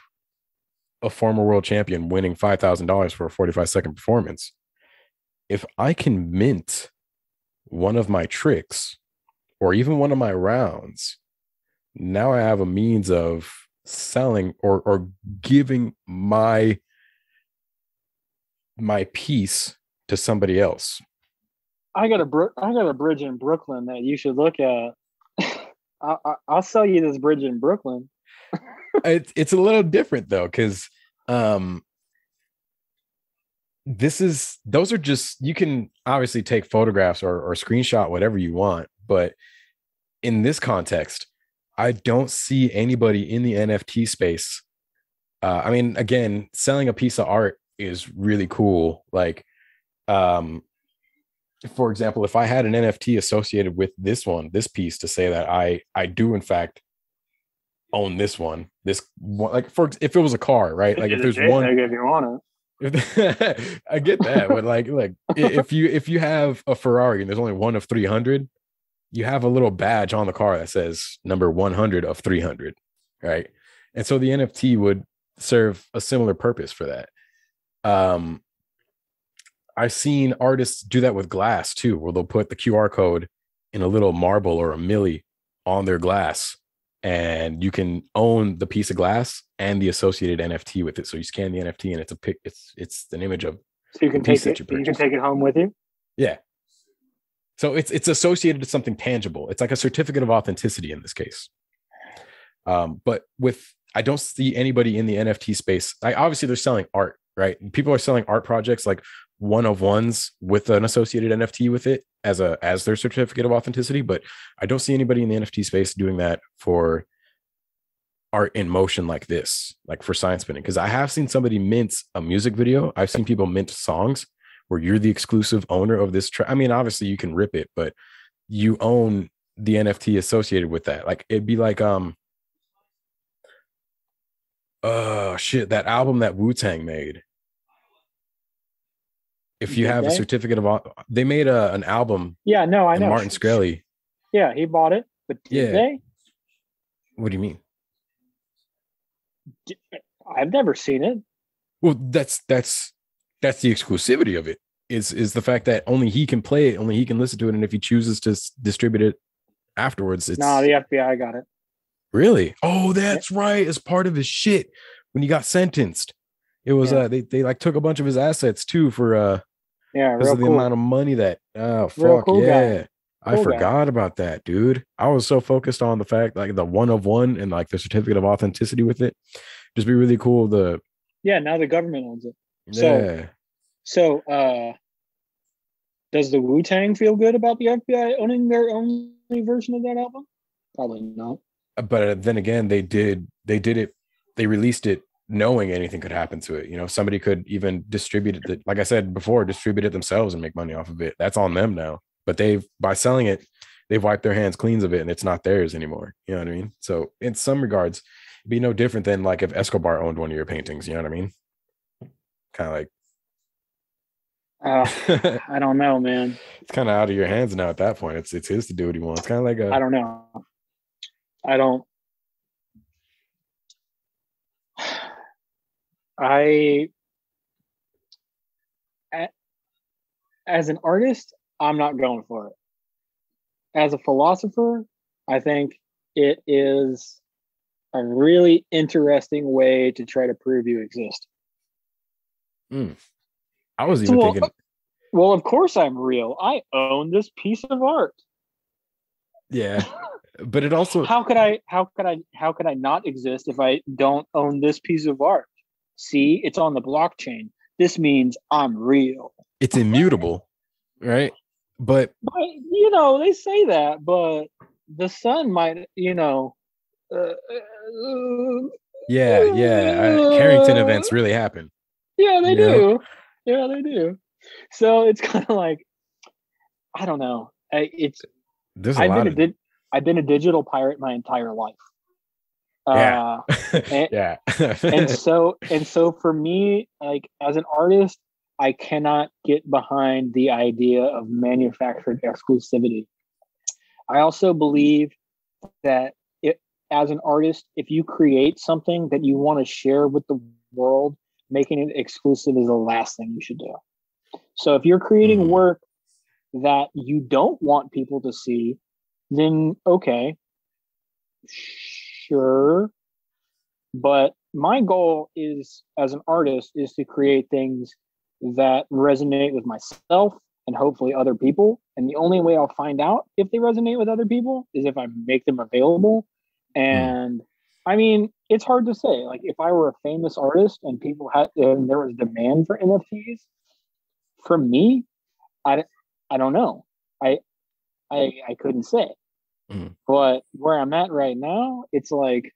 a former world champion winning five thousand dollars for a forty-five second performance, if I can mint one of my tricks or even one of my rounds now I have a means of selling or or giving my my piece to somebody else. I got a bro- I got a bridge in Brooklyn that you should look at. I, I, I'll sell you this bridge in Brooklyn. it's it's a little different though because um this is those are just you can obviously take photographs or, or screenshot whatever you want but in this context i don't see anybody in the nft space. Uh, i mean again selling a piece of art is really cool. Like um for example if i had an nft associated with this one this piece to say that i i do in fact own this one this one like for if it was a car right? Like if there's one if you want it. I get that, but like, like if you if you have a Ferrari and there's only one of 300, you have a little badge on the car that says number 100 of 300, right? And so the NFT would serve a similar purpose for that. Um, I've seen artists do that with glass too, where they'll put the QR code in a little marble or a milli on their glass, and you can own the piece of glass and the associated NFT with it. So you scan the NFT and it's a pic. It's it's an image of So you can take it. you You, can take it home with you. yeah. So it's it's associated to something tangible. It's like a certificate of authenticity in this case. Um, but with I don't see anybody in the NFT space. I obviously they're selling art, right? People are selling art projects like one of ones with an associated NFT with it as a as their certificate of authenticity. But I don't see anybody in the NFT space doing that for art in motion like this, like for sign spinning. Because I have seen somebody mint a music video. I've seen people mint songs where you're the exclusive owner of this track. I mean, obviously you can rip it, but you own the NFT associated with that. Like it'd be like um oh shit, that album that Wu-Tang made. If you Did have a certificate of they made a, an album Yeah, no, I know. Martin Shkreli. Yeah, he bought it, but did Yeah. they? What do you mean? I've never seen it. Well, that's that's that's the exclusivity of it. Is is the fact that only he can play it, only he can listen to it, and if he chooses to s- distribute it afterwards, it's no, the FBI got it. really. Oh, that's right. As part of his shit when he got sentenced, it was Yeah. uh they they like took a bunch of his assets too for uh Yeah, because of the cool. amount of money that oh fuck cool guy. yeah. I Cool guy. forgot about that, dude. I was so focused on the fact like the one of one and like the certificate of authenticity with it. Just be really cool. The yeah, now the government owns it. So- yeah. So, uh, does the Wu Tang feel good about the FBI owning their only version of that album? Probably not. but uh, then again they did they did it they released it knowing anything could happen to it. You know somebody could even distribute it like i said before distribute it themselves and make money off of it. That's on them now. But they've by selling it they've wiped their hands clean of it and it's not theirs anymore. You know what i mean? So in some regards it'd be no different than like if escobar owned one of your paintings. You know what i mean kind of like Uh, I don't know, man. It's kind of out of your hands now at that point it's it's his to do what he wants kind of like a I don't know. I don't. I, as an artist, I'm not going for it. As a philosopher, I think it is a really interesting way to try to prove you exist. I was even Well, thinking Well, of course I'm real. I own this piece of art. yeah but it also how could I how could I how could I not exist if I don't own this piece of art? See, it's on the blockchain. This means I'm real. it's immutable, right? But But you know, they say that, but the sun might, you know, uh, uh, yeah, yeah, uh, Carrington events really happen. Yeah, they do. Yeah, they do. So it's kind of like I don't know. I, it's There's a I've lot been a di- I've been a digital pirate my entire life. Yeah. Uh, and- yeah, and so and so for me like as an artist i cannot get behind the idea of manufactured exclusivity i also believe that it, as an artist if you create something that you want to share with the world making it exclusive is the last thing you should do so if you're creating Mhm. work that you don't want people to see then okay sure but my goal is as an artist is to create things that resonate with myself and hopefully other people And the only way I'll find out if they resonate with other people is if I make them available. And I mean, it's hard to say. Like if I were a famous artist and people had and there was demand for NFTs, for me, I I don't know. I I I couldn't say. Mhm. But where I'm at right now, it's like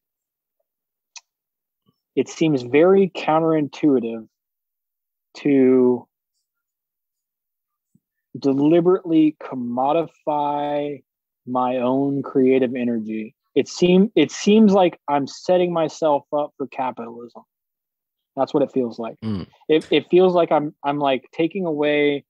it seems very counterintuitive to deliberately commodify my own creative energy. It seem it seems like I'm setting myself up for capitalism. That's what it feels like. Mm. It it feels like I'm I'm like taking away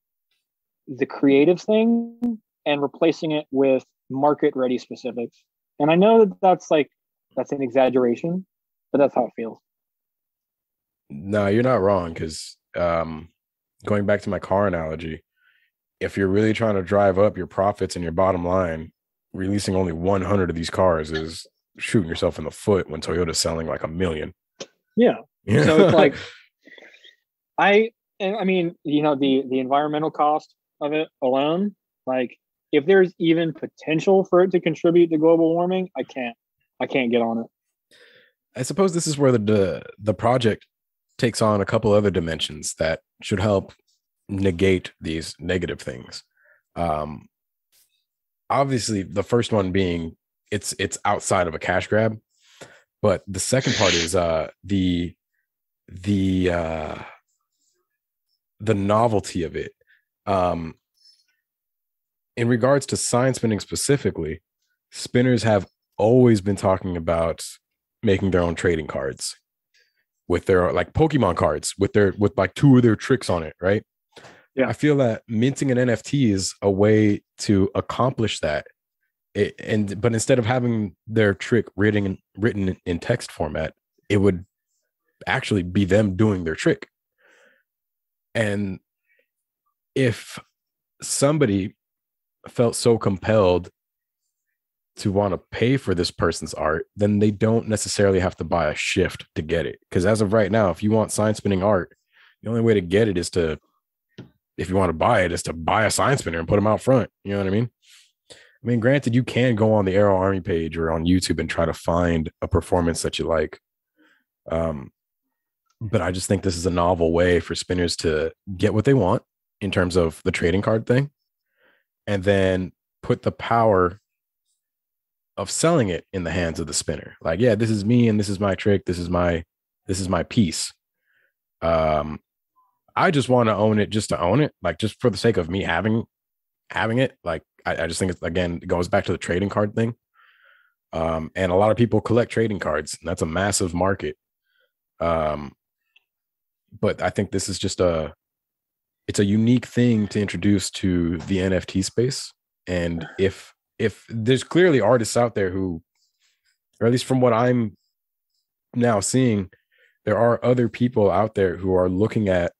the creative thing and replacing it with market ready specifics. And I know that that's like that's an exaggeration, but that's how it feels. No, you're not wrong. Because um, going back to my car analogy, if you're really trying to drive up your profits and your bottom line, releasing only 100 of these cars is shooting yourself in the foot when Toyota's selling like a million. Yeah. So it's like I and I mean, you know, the the environmental cost of it alone, like if there's even potential for it to contribute to global warming, I can't I can't get on it. I suppose this is where the, the the project takes on a couple other dimensions that should help negate these negative things. Um, obviously, the first one being it's it's outside of a cash grab, but the second part is uh, the the uh, the novelty of it. Um, in regards to sign spinning specifically, spinners have always been talking about making their own trading cards with their like Pokemon cards with their with like two of their tricks on it, right? Yeah. I feel that minting an NFT is a way to accomplish that. It, and but instead of having their trick written written in text format, it would actually be them doing their trick. And if somebody felt so compelled to want to pay for this person's art, then they don't necessarily have to buy a shift to get it. Because as of right now, if you want sign spinning art, the only way to get it is to, if you want to buy it, is to buy a sign spinner and put them out front. You know what I mean? I mean, granted, you can go on the AArrow Army page or on YouTube and try to find a performance that you like. Um, but I just think this is a novel way for spinners to get what they want in terms of the trading card thing, and then put the power of selling it in the hands of the spinner. Like, yeah, this is me and this is my trick. This is my this is my piece. Um I just want to own it just to own it, like just for the sake of me having having it. Like I, I just think it's again it goes back to the trading card thing. Um, and a lot of people collect trading cards, and that's a massive market. Um, but I think this is just a it's a unique thing to introduce to the NFT space. And if if there's clearly artists out there who, or at least from what I'm now seeing, there are other people out there who are looking at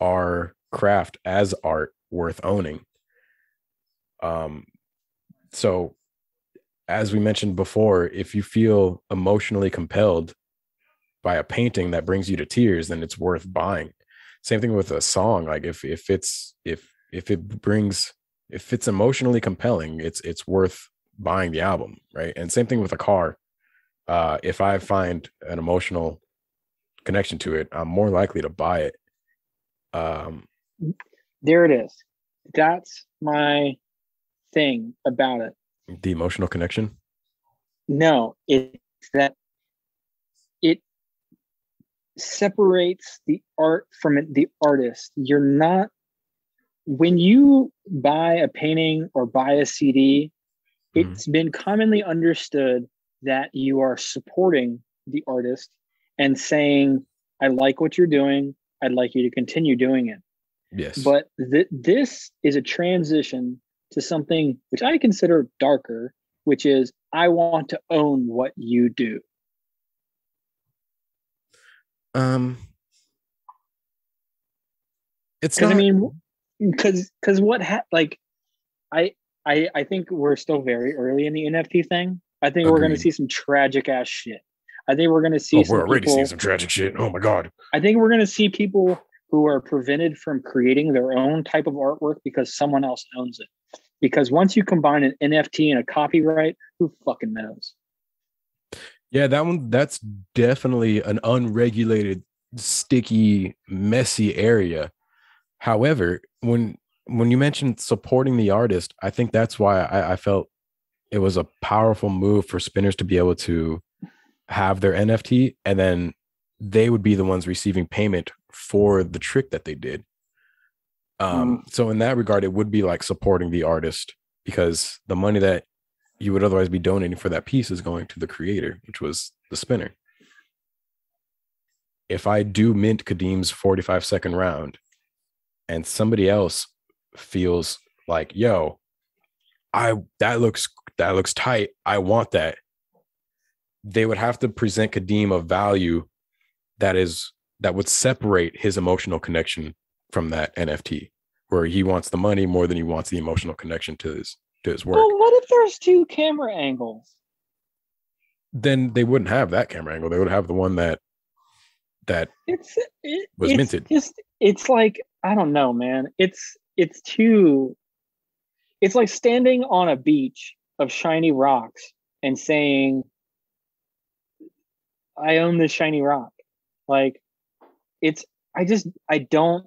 our craft as art worth owning. Um, so as we mentioned before, if you feel emotionally compelled by a painting that brings you to tears, then it's worth buying. Same thing with a song. Like if if it's if if it brings if it's emotionally compelling, it's it's worth buying the album, right? And same thing with a car. Uh, if I find an emotional connection to it, I'm more likely to buy it. Um, There it is. That's my thing about it. the emotional connection. No, it's that it separates the art from it, the artist. You're not when you buy a painting or buy a CD, Mhm. it's been commonly understood that you are supporting the artist and saying, I like what you're doing. I'd like you to continue doing it. Yes. But th- this is a transition to something which I consider darker, which is I want to own what you do. um, it's not. I mean, because because what ha- like I I I think we're still very early in the NFT thing. I think we're going to see some tragic ass shit. I think we're going to see. oh, some we're already people, seeing some tragic shit. Oh my god. I think we're going to see people who are prevented from creating their own type of artwork because someone else owns it. because once you combine an NFT and a copyright, who fucking knows? Yeah, that one that's definitely an unregulated, sticky, messy area. However, when when you mentioned supporting the artist, I think that's why I, I felt it was a powerful move for spinners to be able to have their NFT and then they would be the ones receiving payment for the trick that they did. Um, so in that regard, it would be like supporting the artist because the money that you would otherwise be donating for that piece is going to the creator, which was the spinner. If I do mint Kadim's 45 second round and somebody else feels like, yo, I that looks that looks tight. I want that. They would have to present Kadim a value that is that would separate his emotional connection from that NFT, where he wants the money more than he wants the emotional connection to his to his work. Well, what if there's two camera angles? Then they wouldn't have that camera angle. They would have the one that that It's it, Was it's minted. Just it's like I don't know, man. It's it's too. It's like standing on a beach of shiny rocks and saying, "I own this shiny rock." Like, it's. I just. I don't.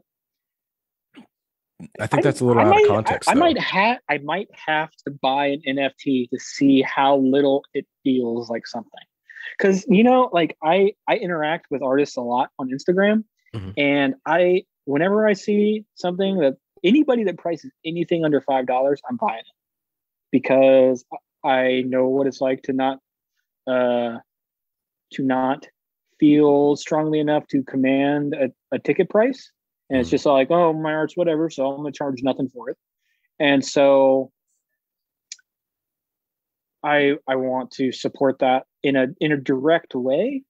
I think that's a little I out might, of context. I, I might have. I might have to buy an NFT to see how little it feels like something. Because you know, like I I interact with artists a lot on Instagram, Mhm. and I whenever I see something that anybody that prices anything under five dollars, I'm buying it because I know what it's like to not uh to not feel strongly enough to command a, a ticket price. And it's Mhm. just like oh my art's whatever so i'm gonna charge nothing for it. And so i i want to support that in a in a direct way.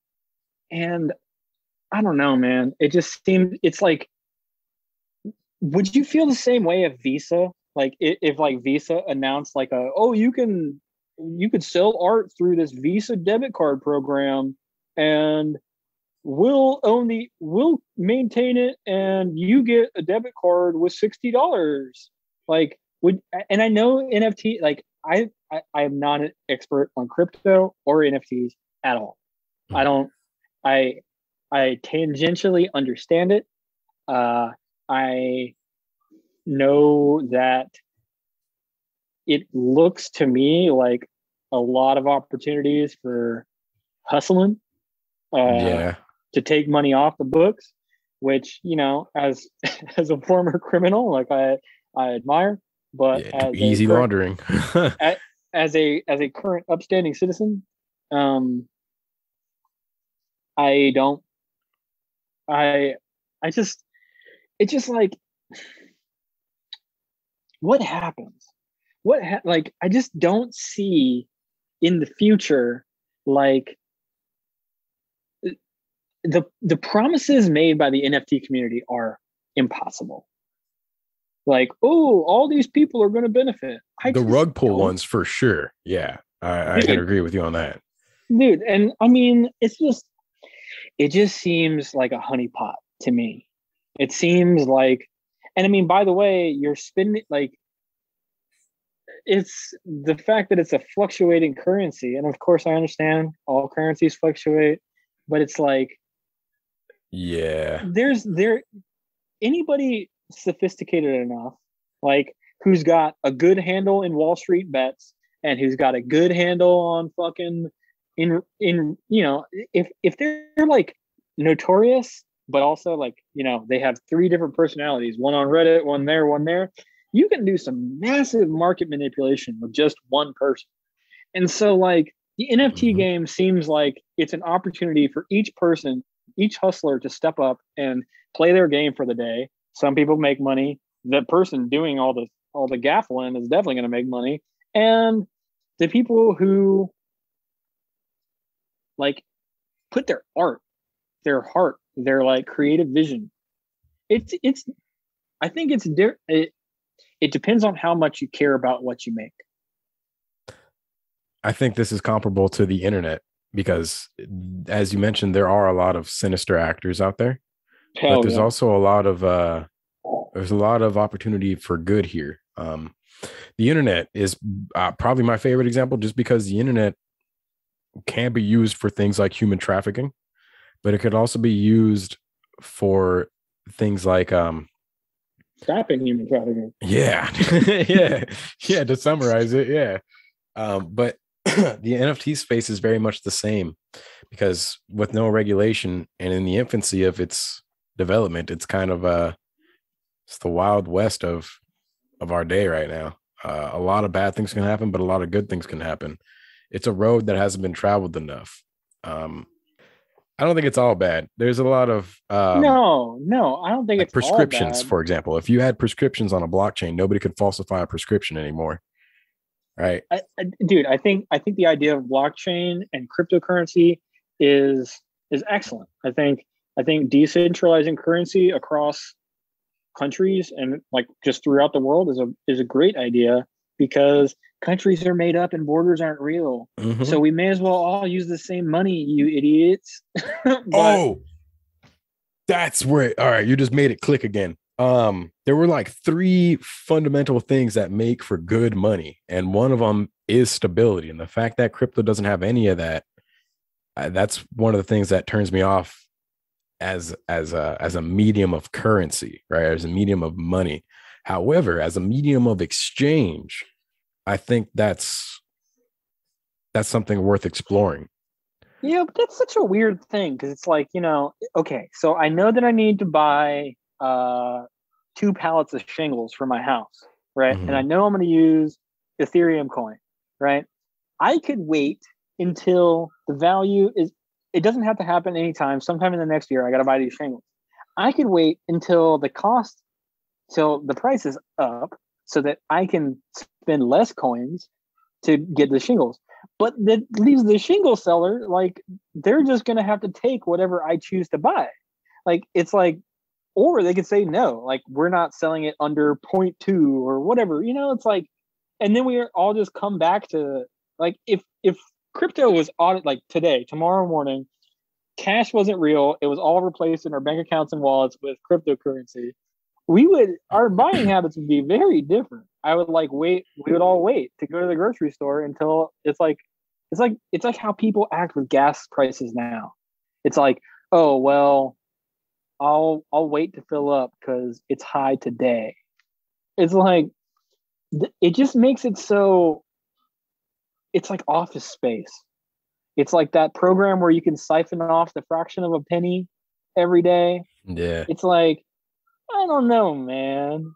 And i don't know man. It just seemed it's like would you feel the same way if visa like i- if like visa announced like a oh you can you could sell art through this visa debit card program and we'll own the we'll maintain it and you get a debit card with $60 like would and i know nft like i i, I am not an expert on crypto or nfts at all. I don't i i tangentially understand it. Uh i know that it looks to me like a lot of opportunities for hustling uh, yeah. to take money off the books, which you know, as as a former criminal, like I I admire, but yeah as easy current- laundering. as a as a current upstanding citizen, um, I don't. I I just it's just like what happens what ha- like i just don't see in the future like uh, the the promises made by the nft community are impossible like oh all these people are going to benefit I the rug pull don't. ones for sure. Yeah. I, I can agree with you on that. dude and i mean it's just it just seems like a honeypot to me it seems like and i mean by the way you're spending like it's the fact that it's a fluctuating currency and of course i understand all currencies fluctuate but it's like Yeah. there's there anybody sophisticated enough like who's got a good handle in wall street bets and who's got a good handle on fucking in in you know if if they're like notorious but also like you know they have three different personalities one on reddit one there one there you can do some massive market manipulation with just one person. And so like the nft Mhm. game seems like it's an opportunity for each person each hustler to step up and play their game for the day. Some people make money. The person doing all the all the gaffling is definitely going to make money. And the people who like put their art their heart their like creative vision it's it's i think it's di- it, it depends on how much you care about what you make I think this is comparable to the internet because, as you mentioned, there are a lot of sinister actors out there, Hell but there's yeah. also a lot of uh, there's a lot of opportunity for good here. Um, The internet is uh, probably my favorite example, just because the internet can be used for things like human trafficking, but it could also be used for things like um Stopping human trafficking. yeah. Yeah. Yeah to summarize it yeah. Um but the nft space is very much the same because with no regulation and in the infancy of its development it's kind of uh it's the wild west of of our day right now. Uh, a lot of bad things can happen but a lot of good things can happen. It's a road that hasn't been traveled enough. Um i don't think it's all bad there's a lot of um, no, no, I don't think like it's all prescriptions, for example. If you had prescriptions on a blockchain, nobody could falsify a prescription anymore. Right. I, I, dude, I think I think the idea of blockchain and cryptocurrency is is excellent. I think I think decentralizing currency across countries and like just throughout the world is a is a great idea because countries are made up and borders aren't real. Mhm. So we may as well all use the same money, you idiots. But- oh, that's where. All right, you just made it click again. Um, there were like three fundamental things that make for good money, and one of them is stability. And the fact that crypto doesn't have any of that, uh, that's one of the things that turns me off as as a as a medium of currency, right? As a medium of money. However, as a medium of exchange, I think that's that's something worth exploring. Yeah, but that's such a weird thing because it's like, you know, okay, so I know that I need to buy uh two pallets of shingles for my house, right? Mhm. And I know I'm going to use Ethereum coin, right? I could wait until the value is it doesn't have to happen anytime. Sometime in the next year I got to buy these shingles. I could wait until the cost till the price is up so that I can spend less coins to get the shingles but that leaves the shingle seller like they're just to have to take whatever I choose to buy. Like it's like, or they could say no, like we're not selling it under 0.2 or whatever. You know, it's like, and then we all just come back to like if if crypto was audit like today, tomorrow morning, cash wasn't real. It was all replaced in our bank accounts and wallets with cryptocurrency. We would our buying habits would be very different. I would like wait. We would all wait to go to the grocery store until it's like it's like it's like how people act with gas prices now. It's like, oh well, I'll I'll wait to fill up because it's high today. It's like it just makes it so. It's like office space. It's like that program where you can siphon off the fraction of a penny every day. Yeah. It's like, I don't know, man.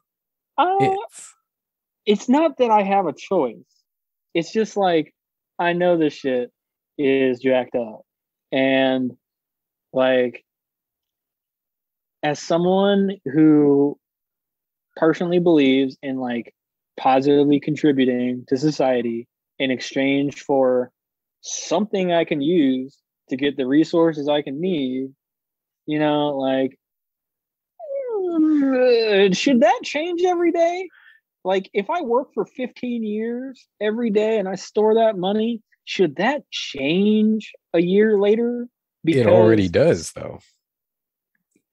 I, It's, it's not that I have a choice. It's just like I know this shit is jacked up. And like as someone who personally believes in like positively contributing to society in exchange for something I can use to get the resources I can need, you know, like should that change every day? Like if I work for 15 years every day and I store that money, should that change a year later? Because it already does though.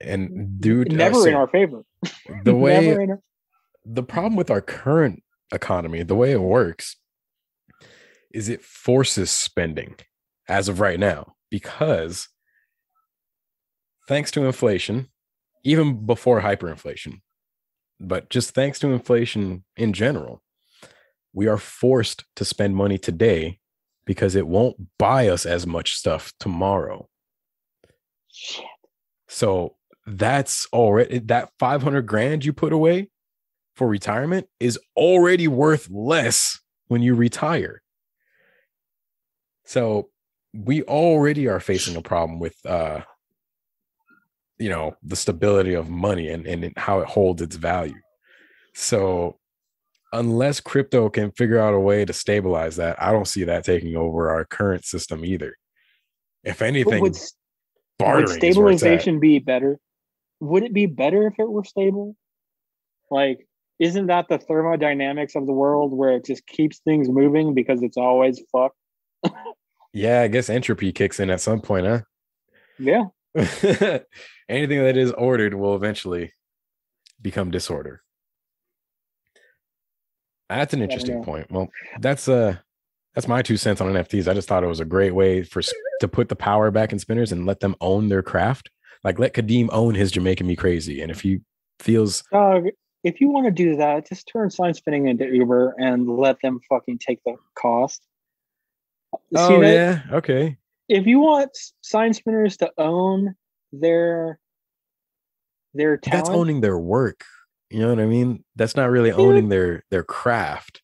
And dude, never in our favor. the way our, the problem with our current economy, the way it works, is it forces spending as of right now because thanks to inflation, even before hyperinflation, but just thanks to inflation in general, we are forced to spend money today because it won't buy us as much stuff tomorrow. shit. So that's already that 500 grand you put away for retirement is already worth less when you retire. So we already are facing a problem with uh you know the stability of money and, and how it holds its value. So unless crypto can figure out a way to stabilize that, I don't see that taking over our current system either. If anything, would, would is where it's at. stabilization be better? Would it be better if it were stable? Like, isn't that the thermodynamics of the world where it just keeps things moving because it's always fucked? Yeah, I guess entropy kicks in at some point, huh? Yeah. Anything that is ordered will eventually become disorder. That's an interesting know. point. Well, that's uh that's my two cents on NFTs. I just thought it was a great way for to put the power back in spinners and let them own their craft. Like let Kadeem own his Jamaican Me Crazy. And if he feels Dog, if you want to do that, just turn sign spinning into Uber and let them fucking take the cost. Oh yeah, okay. If you want sign spinners to own their their But That's owning their work. You know what I mean? That's not really owning their their craft.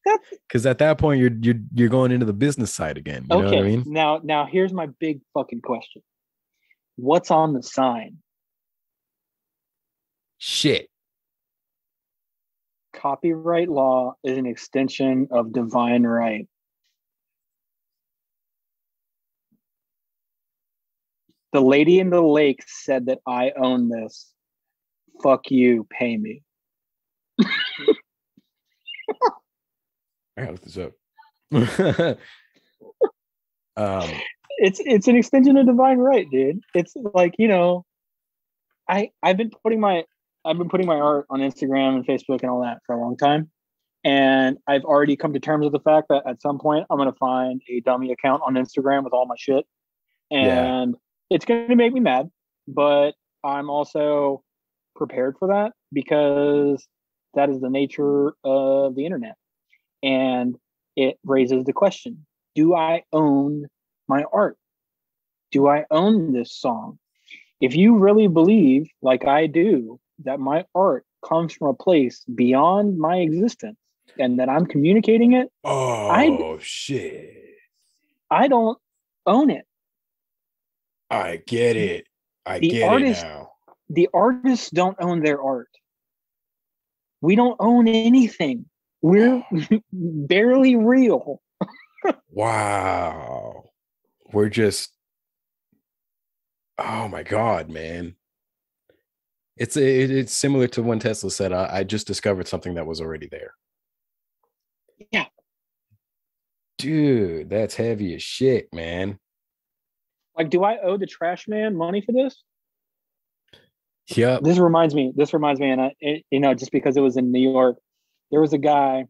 Because at that point you're you're you're going into the business side again. You know what I mean? Now, now here's my big fucking question: What's on the sign? Shit. Copyright law is an extension of divine right. The lady in the lake said that I own this. Fuck you, pay me. I gotta look this up. um It's it's an extension of divine right, dude. It's like, you know, I I've been putting my I've been putting my art on Instagram and Facebook and all that for a long time. And I've already come to terms with the fact that at some point I'm gonna find a dummy account on Instagram with all my shit. And it's gonna make me mad, but I'm also prepared for that because that is the nature of the internet. And it raises the question Do I own my art? Do I own this song? If you really believe, like I do, that my art comes from a place beyond my existence and that I'm communicating it, Oh shit. I don't own it. I get it. I The get artist- it now. The artists don't own their art. We don't own anything. We're barely real. Wow. We're just Oh my god, man. It's it, it's similar to when Tesla said I, I just discovered something that was already there. Yeah. Dude, that's heavy as shit, man. Like, do I owe the trash man money for this? Yeah. this reminds me this reminds me and I, it, you know just because it was in new york there was a guy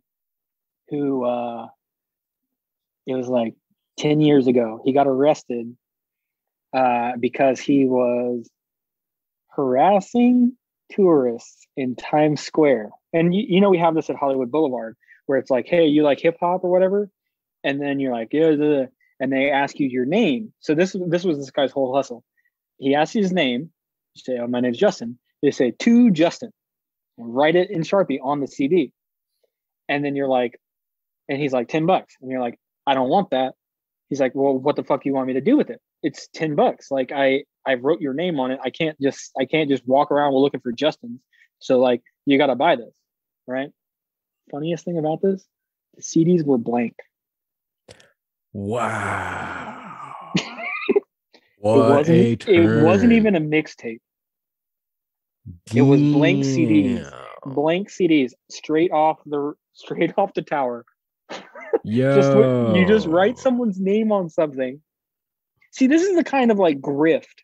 who uh it was like 10 years ago he got arrested uh because he was harassing tourists in times square and you, you know we have this at hollywood boulevard where it's like hey you like hip-hop or whatever and then you're like yeah duh, duh," and they ask you your name so this this was this guy's whole hustle he asks you his name you say, oh, my name's Justin. They say, to Justin. And write it in Sharpie on the CD. And then you're like, and he's like, 10 bucks. And you're like, I don't want that. He's like, well, what the fuck do you want me to do with it? It's 10 bucks. Like I, I wrote your name on it. I can't just, I can't just walk around looking for Justin's. So like, you got to buy this. Right. Funniest thing about this, the CDs were blank. Wow. it what a wasn't, turn. it wasn't even a mixtape. it was blank CDs. Blank CDs straight off the, straight off the tower. Just you just write someone's name on something. See, this is the kind of like grift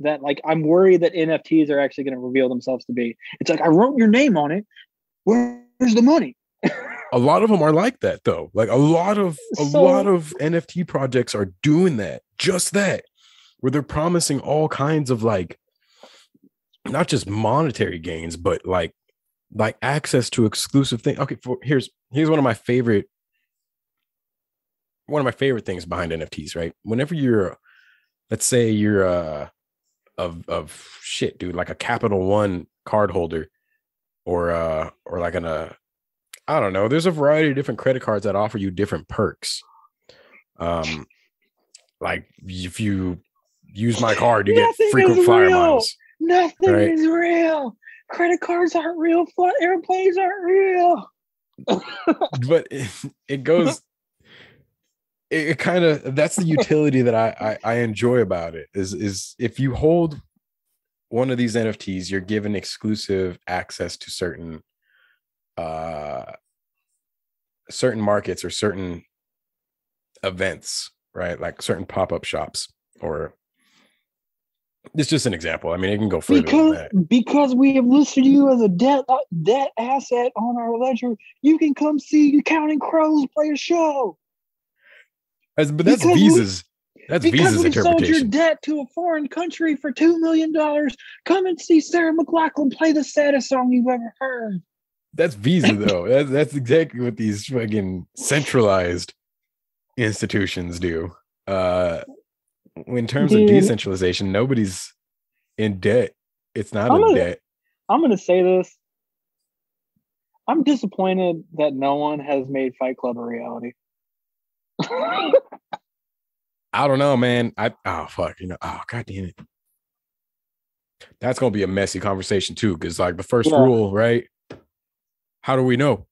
that like I'm worried that NFTs are actually going to reveal themselves to be. It's like I wrote your name on it. Where's the money? a lot of them are like that though. Like a lot of a So- lot of nft projects are doing that just that where they're promising all kinds of like not just monetary gains but like like access to exclusive things okay for here's here's one of my favorite one of my favorite things behind nfts right? Whenever you're let's say you're uh of of shit dude like a capital one card holder or uh or like an uh I don't know. There's a variety of different credit cards that offer you different perks. Um, like if you use my card, you Nothing get frequent flyer real. miles. Nothing Right. is real. Credit cards aren't real. Fly, airplanes aren't real. But it, it goes. It, it kind of that's the utility that I, I I enjoy about it is is if you hold one of these NFTs, you're given exclusive access to certain uh certain markets or certain events, right? Like certain pop-up shops or It's just an example. I mean, it can go further than Because that. because we have listed you as a debt uh, debt asset on our ledger, you can come see Counting Crows play a show. As- but that's because we- Visa's. That's because Visa's we sold your debt to a foreign country for two million dollars. Come and see Sarah McLachlan play the saddest song you've ever heard. That's Visa though. That's that's exactly what these fucking centralized institutions do. Uh in terms Dude. of decentralization, nobody's in debt. It's not I'm a gonna- debt. I'm gonna say this. I'm disappointed that no one has made Fight Club a reality. I don't know, man. I oh fuck, you know. Oh god damn it. That's gonna be a messy conversation too, because like the first Yeah. rule, right? How do we know?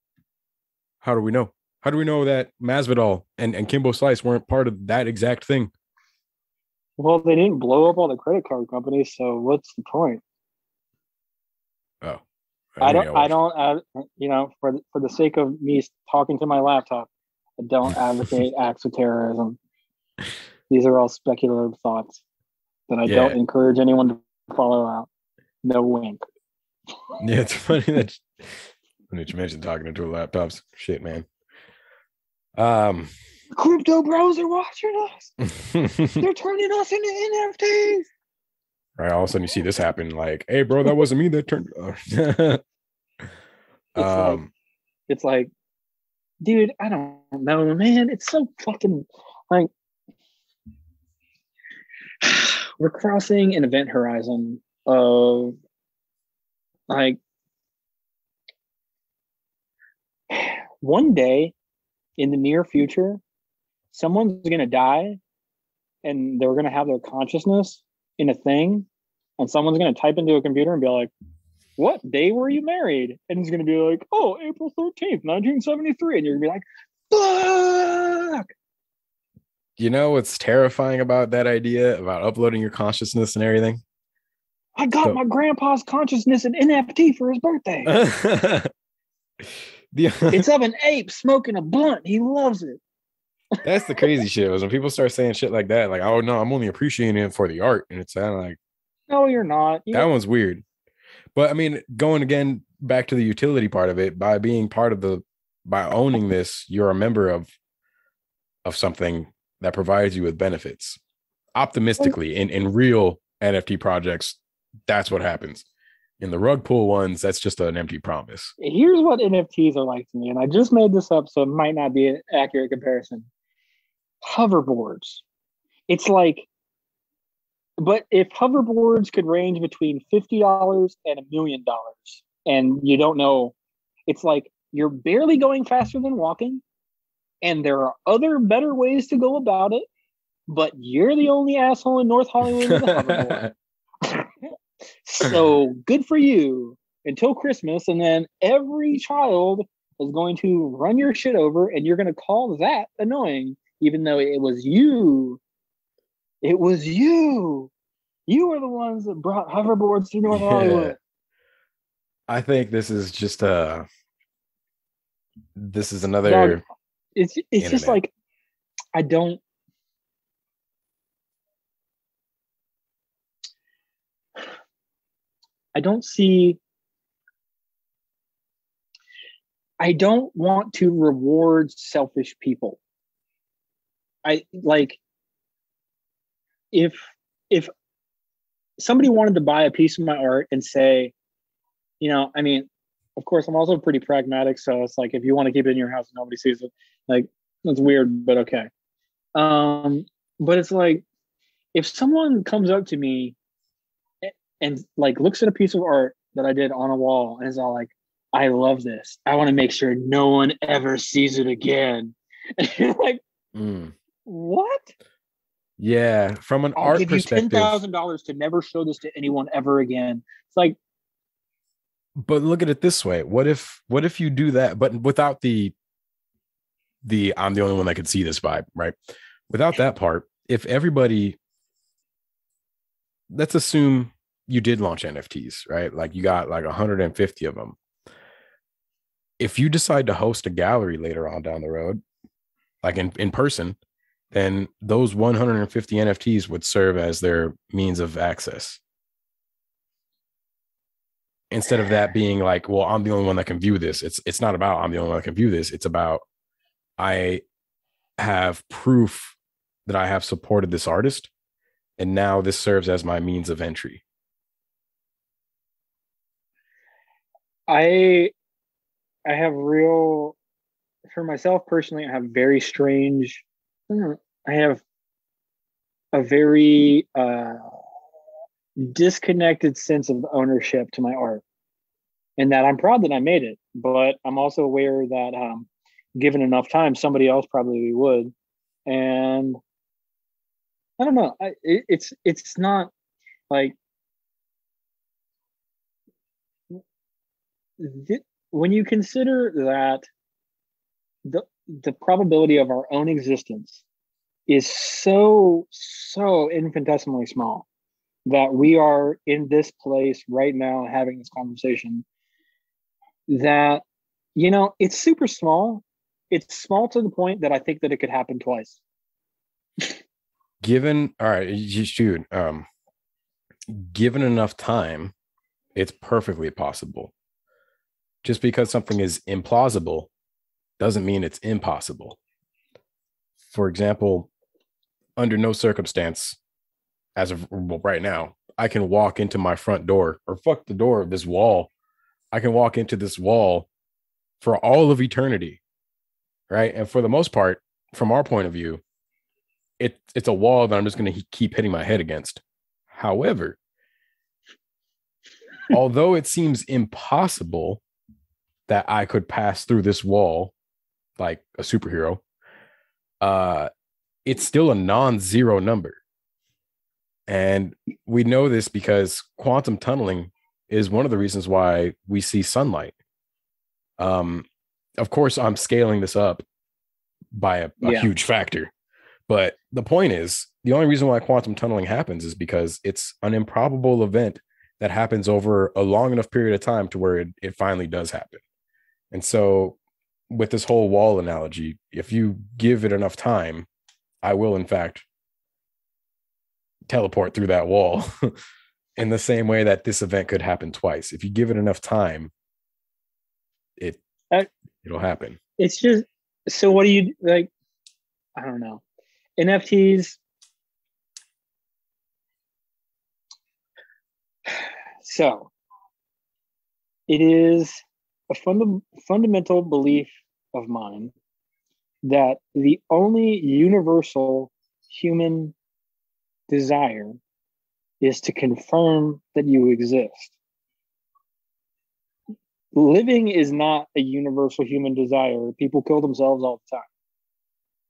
How do we know? How do we know that Masvidal and, and Kimbo Slice weren't part of that exact thing? well, they didn't blow up all the credit card companies, so what's the point? Oh, I think don't. I don't. I, you know, for the- for the sake of me talking to my laptop, I don't advocate acts of terrorism. These are all speculative thoughts that I Yeah. don't encourage anyone to follow out. No wink. Yeah, it's funny that when you mentioned talking into laptops. Shit, man. Um, Crypto bros are watching us. They're turning us into NFTs. right. All of a sudden, you see this happen. Like, hey, bro, that wasn't me that turned. like- um, It's like, dude, I don't know, man. It's so fucking like we're crossing an event horizon of like one day in the near future, someone's gonna die and they're gonna have their consciousness in a thing, and someone's gonna type into a computer and be like, what day were you married? And it's gonna be like, oh, April 13th, 1973. And you're gonna be like, fuck. you know what's terrifying about that idea about uploading your consciousness and everything? I got So- my grandpa's consciousness in NFT for his birthday. the, it's of an ape smoking a blunt. He loves it. that's the crazy shit. Was when people start saying shit like that, like, "Oh no, I'm only appreciating it for the art," and it's kind of like. No, you're not. You that one's weird but i mean going again back to the utility part of it by being part of the by owning this you're a member of of something that provides you with benefits optimistically in in real nft projects that's what happens in the rug pull ones that's just an empty promise here's what NFTs are like to me, and I just made this up, so it might not be an accurate comparison. Hoverboards. It's like, but if hoverboards could range between fifty dollars and a million dollars, and you don't know, it's like you're barely going faster than walking, and there are other better ways to go about it, but you're the only asshole in North Hollywood with a hoverboard. So good for you until Christmas, and then every child is going to run your shit over, and you're going to call that annoying, even though it was you. It was you. You were the ones that brought hoverboards to North Yeah. Hollywood. i think this is just uh this is another Dog, It's it's just like I don't. I don't see. I don't want to reward selfish people. I like if if somebody wanted to buy a piece of my art and say, you know, I mean, of course, I'm also pretty pragmatic. So it's like if you want to keep it in your house and nobody sees it, like that's weird, but okay. Um, but it's like if someone comes up to me and like looks at a piece of art that I did on a wall and is all like, I love this. I want to make sure no one ever sees it again. And you're like, Mm. what? yeah from an I'll art give you ten perspective thousand dollars to never show this to anyone ever again. It's like, but look at it this way what if what if you do that but without the the i'm the only one that could see this vibe right without that part if everybody let's assume you did launch nfts right like you got like 150 of them if you decide to host a gallery later on down the road like in, in person then those 150 NFTs would serve as their means of access. Instead of that being like, well, I'm the only one that can view this. It's it's not about I'm the only one that can view this. It's about I have proof that I have supported this artist, and now this serves as my means of entry. I I have real for myself personally, I have very strange I know, I have a very uh disconnected sense of ownership to my art. And that I'm proud that I made it, but I'm also aware that um given enough time somebody else probably would. And I don't know. I, it, it's it's not like th- when you consider that the the probability of our own existence is so so infinitesimally small that we are in this place right now having this conversation that you know it's super small it's small to the point that i think that it could happen twice Given all right, shoot. Um given enough time, it's perfectly possible. Just because something is implausible doesn't mean it's impossible. For example, under no circumstance, as of right now, I can walk into my front door or fuck the door of this wall. I can walk into this wall for all of eternity. Right. And for the most part, from our point of view, it, it's a wall that I'm just going to keep hitting my head against. However, although it seems impossible that I could pass through this wall like a superhero, uh, it's still a non-zero number. And we know this because quantum tunneling is one of the reasons why we see sunlight. Um, of course, I'm scaling this up by a, a Yeah. huge factor. But the point is, the only reason why quantum tunneling happens is because it's an improbable event that happens over a long enough period of time to where it, it finally does happen. And so, with this whole wall analogy, if you give it enough time, I will, in fact, teleport through that wall in the same way that this event could happen twice. If you give it enough time, it I- it'll happen. it's just so what do you like i don't know nfts so it is a funda- fundamental belief of mine that the only universal human desire is to confirm that you exist living is not a universal human desire. People kill themselves all the time.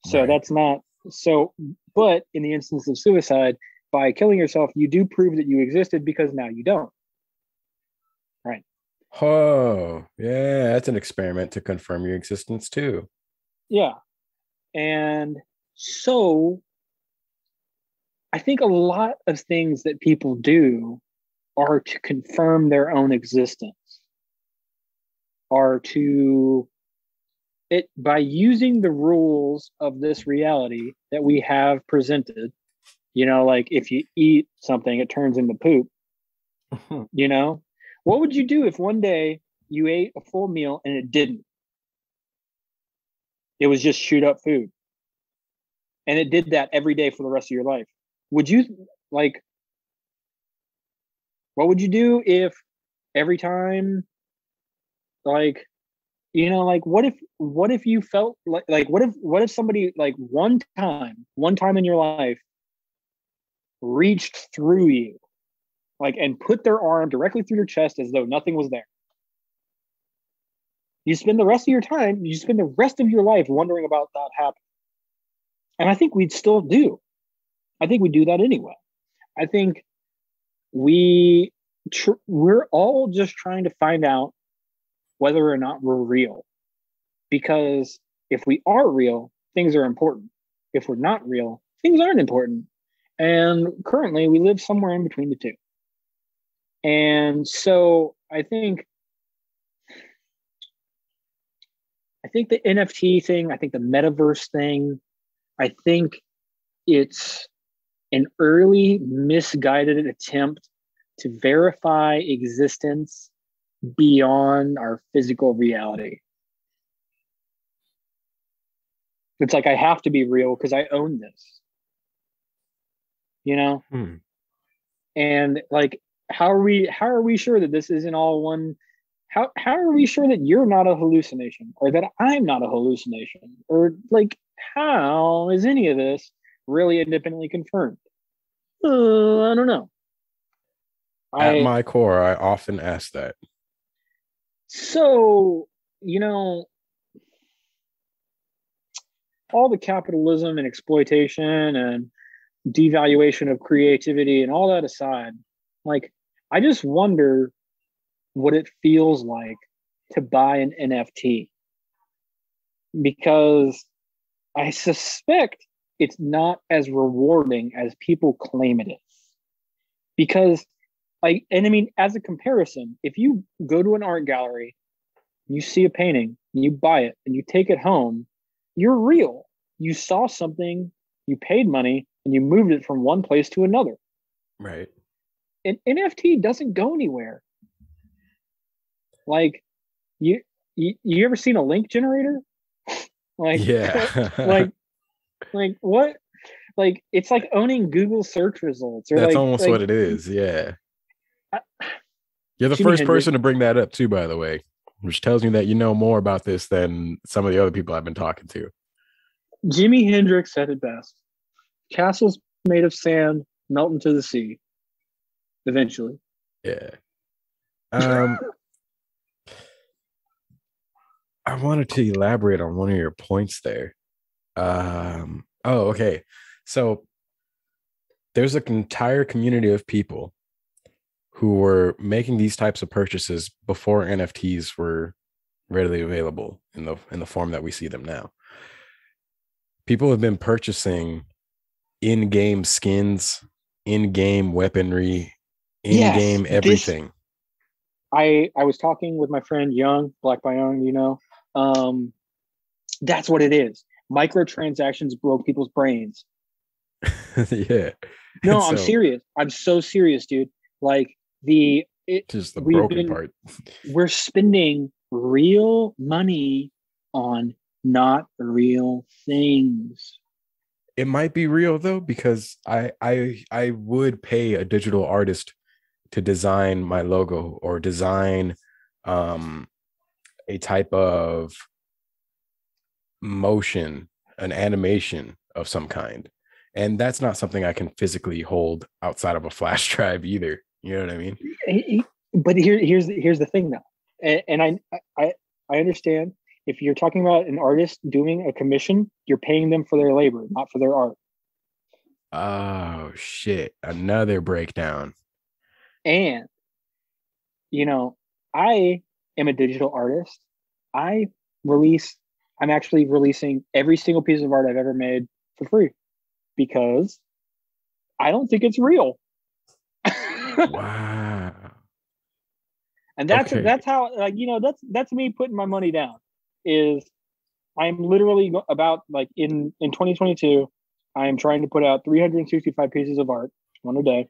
So Right. that's not so but in the instance of suicide, by killing yourself, you do prove that you existed because now you don't. Oh, yeah, that's an experiment to confirm your existence too. Yeah. And so I think a lot of things that people do are to confirm their own existence, are to it by using the rules of this reality that we have presented. You know, like if you eat something, it turns into poop. You know, what would you do if one day you ate a full meal and it didn't? It was just shoot up food. And it did that every day for the rest of your life. Would you like what would you do if every time like you know like what if what if you felt like like what if what if somebody like one time one time in your life reached through you like and put their arm directly through your chest as though nothing was there. You spend the rest of your time you spend the rest of your life wondering about that happening. And i think we'd still do. I think we do that anyway. I think we tr- we're all just trying to find out whether or not we're real. Because if we are real things are important. If we're not real things aren't important. And currently we live somewhere in between the two and so i think i think the nft thing i think the metaverse thing i think it's an early misguided attempt to verify existence beyond our physical reality. It's like I have to be real because I own this. You know? Hmm. And like how are we how are we sure that this isn't all one how how are we sure that you're not a hallucination or that I'm not a hallucination? Or like how is any of this really independently confirmed? Uh, I don't know. At I, my core, I often ask that. so you know all the capitalism and exploitation and devaluation of creativity and all that aside like i just wonder what it feels like to buy an nft because i suspect it's not as rewarding as people claim it is. Because like and i mean as a comparison if you go to an art gallery you see a painting you buy it and you take it home you're real. You saw something you paid money and you moved it from one place to another. Right. An nft doesn't go anywhere like you you, you ever seen a link generator like Yeah. like like what like it's like owning google search results or That's like, almost like, what it is. Yeah. I- You're the first Hendrix- person to bring that up too, by the way, which tells me that you know more about this than some of the other people I've been talking to. Jimi Hendrix said it best. Castles made of sand melt into the sea. Eventually. Yeah. Um I wanted to elaborate on one of your points there. Um oh okay. So there's an entire community of people who were making these types of purchases before NFTs were readily available in the in the form that we see them now. People have been purchasing in-game skins, in-game weaponry, Yes, in-game this- everything. I I was talking with my friend Young, Black by Young, you know. Um that's what it is. Microtransactions broke people's brains. yeah. No, And I'm serious. I'm so serious, dude. Like the it, Just the broken been- part. we're spending real money on not real things. It might be real though, because I I I would pay a digital artist to design my logo or design um a type of motion, an animation of some kind. And that's not something I can physically hold outside of a flash drive either. You know what I mean? But here here's the- here's the thing though and, and I, I i understand if you're talking about an artist doing a commission you're paying them for their labor not for their art Oh shit. Another breakdown. And you know i am a digital artist i release i'm actually releasing every single piece of art i've ever made for free because i don't think it's real Wow. and that's Okay. that's how like you know that's that's me putting my money down is i'm literally about like in in 2022 i am trying to put out 365 pieces of art one a day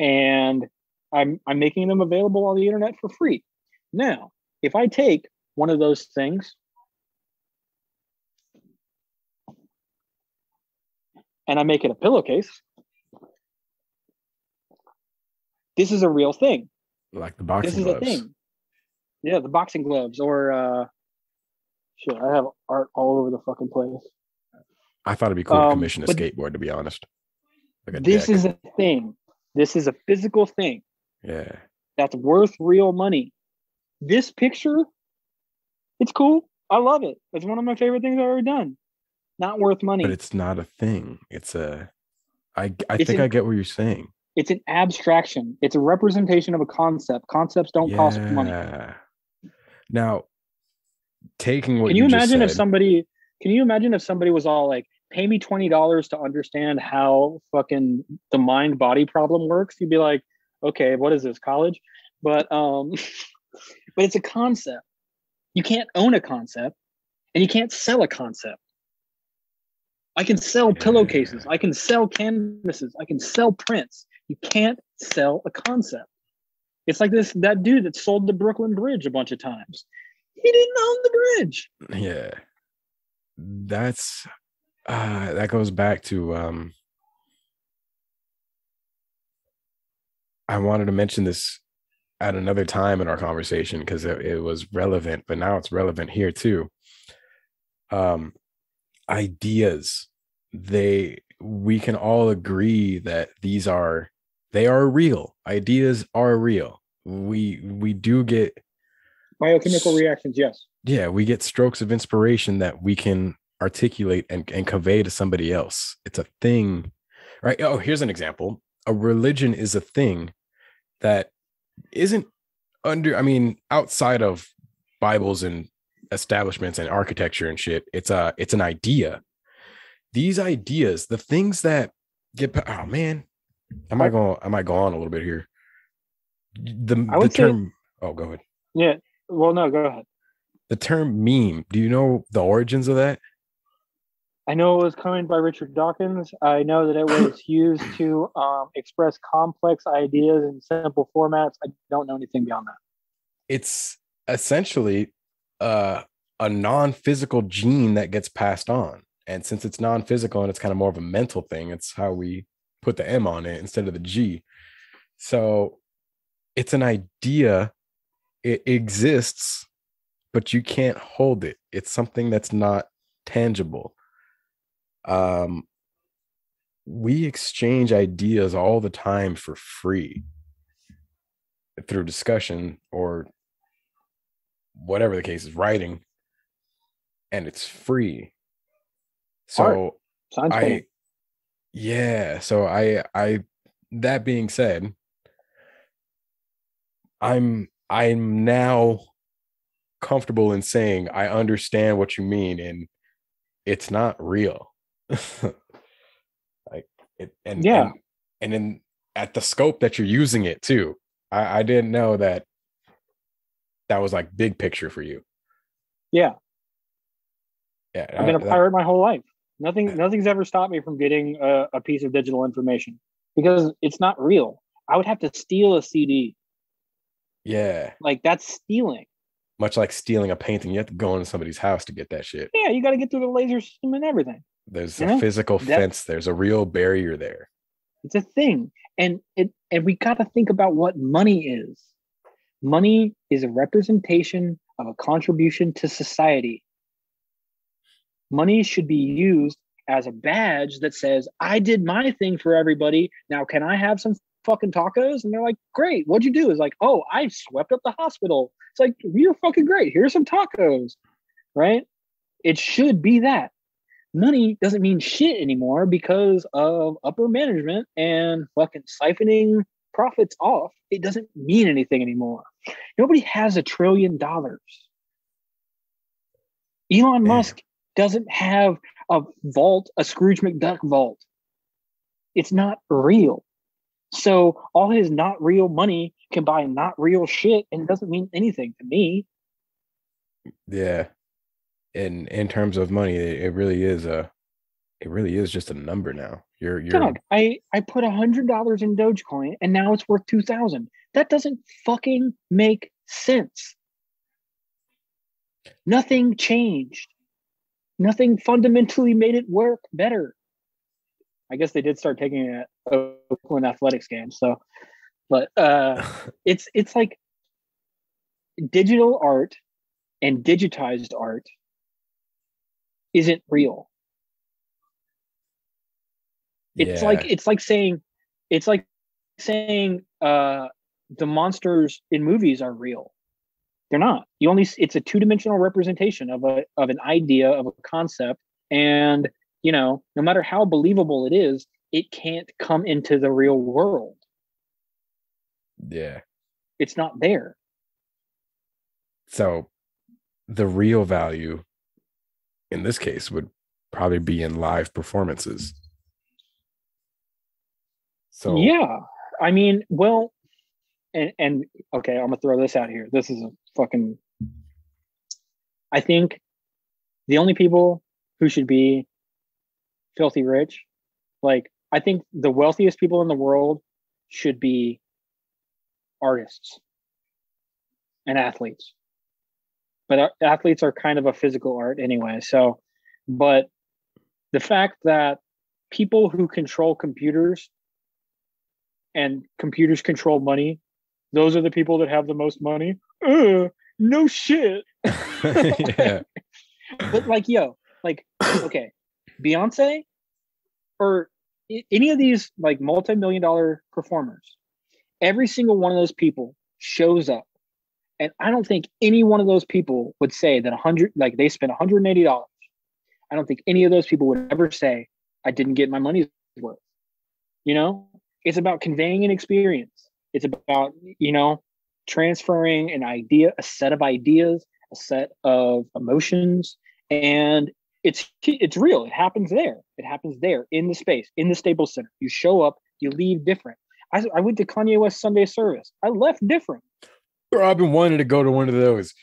and i'm i'm making them available on the internet for free now if i take one of those things and i make it a pillowcase this is a real thing Like the boxing this is gloves. a thing. Yeah, the boxing gloves or uh shit, I have art all over the fucking place. I thought it'd be cool to Um, commission a skateboard, to be honest. Like This deck. is a thing. This is a physical thing yeah. that's worth real money. This picture, it's cool. I love it. It's one of my favorite things I've ever done. Not worth money. But it's not a thing. It's a I I It's think an- I get what you're saying. it's an abstraction. It's a representation of a concept. Concepts don't cost money. Now taking what Can you, just imagine if said- somebody can you imagine if somebody was all like, pay me twenty dollars to understand how fucking the mind body problem works? You'd be like, okay, what is this, college? But um but it's a concept. You can't own a concept and you can't sell a concept. I can sell pillowcases. I can sell canvases. I can sell prints. You can't sell a concept. It's like this that dude that sold the Brooklyn Bridge a bunch of times. He didn't own the bridge. Yeah. That's uh that goes back to um I wanted to mention this at another time in our conversation because it, it was relevant, but now it's relevant here too. Um ideas. They we can all agree that these are they are real. Ideas are real. We we do get Biochemical reactions, yes. yeah, we get strokes of inspiration that we can articulate and, and convey to somebody else. It's a thing, right? Oh, here's an example. A religion is a thing that isn't under, I mean, outside of Bibles and establishments and architecture and shit. It's a it's an idea. These ideas, the things that get oh man, I might go I might go on a little bit here. The, the would say- term oh go ahead. Yeah. Well, no, go ahead. The term meme, do you know the origins of that? I know it was coined by Richard Dawkins. I know that it was used to um, express complex ideas in simple formats. I don't know anything beyond that. It's essentially uh, a non-physical gene that gets passed on. And since it's non-physical and it's kind of more of a mental thing, it's how we put the M on it instead of the G. So it's an idea. It exists, but you can't hold it. It's something that's not tangible. Um, we exchange ideas all the time for free through discussion or whatever the case is, writing, and it's free. So Art. I, yeah. So I, I, that being said, I'm, I'm now comfortable in saying I understand what you mean, and it's not real. like it, and Yeah. and, and in at the scope that you're using it too. I, I didn't know that that was like big picture for you. Yeah. Yeah, I've been a pirate my whole life. Nothing, nothing's ever stopped me from getting a, a piece of digital information because it's not real. I would have to steal a CD. yeah, Like that's stealing. much like stealing a painting, you have to go into somebody's house to get that shit. Yeah, you got to get through the laser system and everything. There's Yeah, a physical fence. There's a real barrier there. It's a thing, and it and we got to think about what money is. Money is a representation of a contribution to society. Money should be used as a badge that says, "I did my thing for everybody. Now, can I have some fucking tacos?" And they're like, "Great. What'd you do?" Is like, "Oh, I swept up the hospital." It's like, "You're fucking great. Here's some tacos." Right? It should be that money doesn't mean shit anymore because of upper management and fucking siphoning profits off. It doesn't mean anything anymore. Nobody has a trillion dollars. Elon Yeah. Musk doesn't have a vault, a Scrooge McDuck vault. It's not real. So all his not real money can buy not real shit and it doesn't mean anything to me. Yeah. In in terms of money, it, really is a it really is just a number now. You're you're Doug, I, I put a hundred dollars in Dogecoin and now it's worth two thousand. That doesn't fucking make sense. Nothing changed. Nothing fundamentally made it work better. I guess they did start taking it at Oakland athletics games. So, but uh, it's it's like digital art and digitized art isn't real. It's like it's like saying it's like saying uh the monsters in movies are real. They're not. You only it's a two-dimensional representation of a of an idea of a concept and you know, no matter how believable it is, it can't come into the real world. yeah. It's not there. So the real value in this case would probably be in live performances. So Yeah. I mean, well, and and okay, I'm gonna throw this out here. This is a fucking I think the only people who should be filthy rich. Like I think the wealthiest people in the world should be artists and athletes. But athletes are kind of a physical art anyway. So, but the fact that people who control computers and computers control money, those are the people that have the most money. Ugh, no shit. yeah. but like, yo, like, okay, Beyonce or any of these like multi-million dollar performers, every single one of those people shows up. And I don't think any one of those people would say that a hundred, like they spent $180. I don't think any of those people would ever say, I didn't get my money's worth. You know, it's about conveying an experience. It's about, you know, transferring an idea, a set of ideas, a set of emotions, and it's it's real. It happens there. It happens there in the space, in the Staples Center. You show up, you leave different. I, I went to Kanye West Sunday service. I left different. I've been wanting to go to one of those.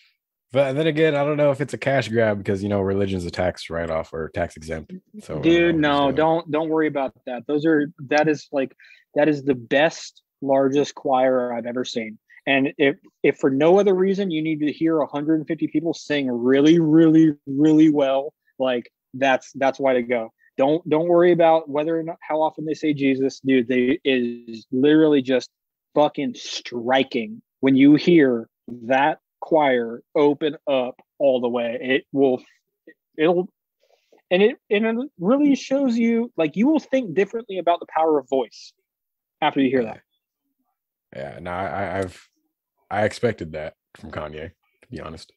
But then again, I don't know if it's a cash grab because you know religion's a tax write off or tax exempt. So Dude, know, no, uh, don't don't worry about that. Those are that is like that is the best largest choir I've ever seen. And if if for no other reason you need to hear 150 people sing really, really, really well, like that's that's why to go. Don't don't worry about whether or not how often they say Jesus, dude. They is literally just fucking striking when you hear that choir open up all the way. It will it'll and it and it really shows you like you will think differently about the power of voice after you hear that. Yeah, no, I, I- I've I expected that from Kanye. To be honest,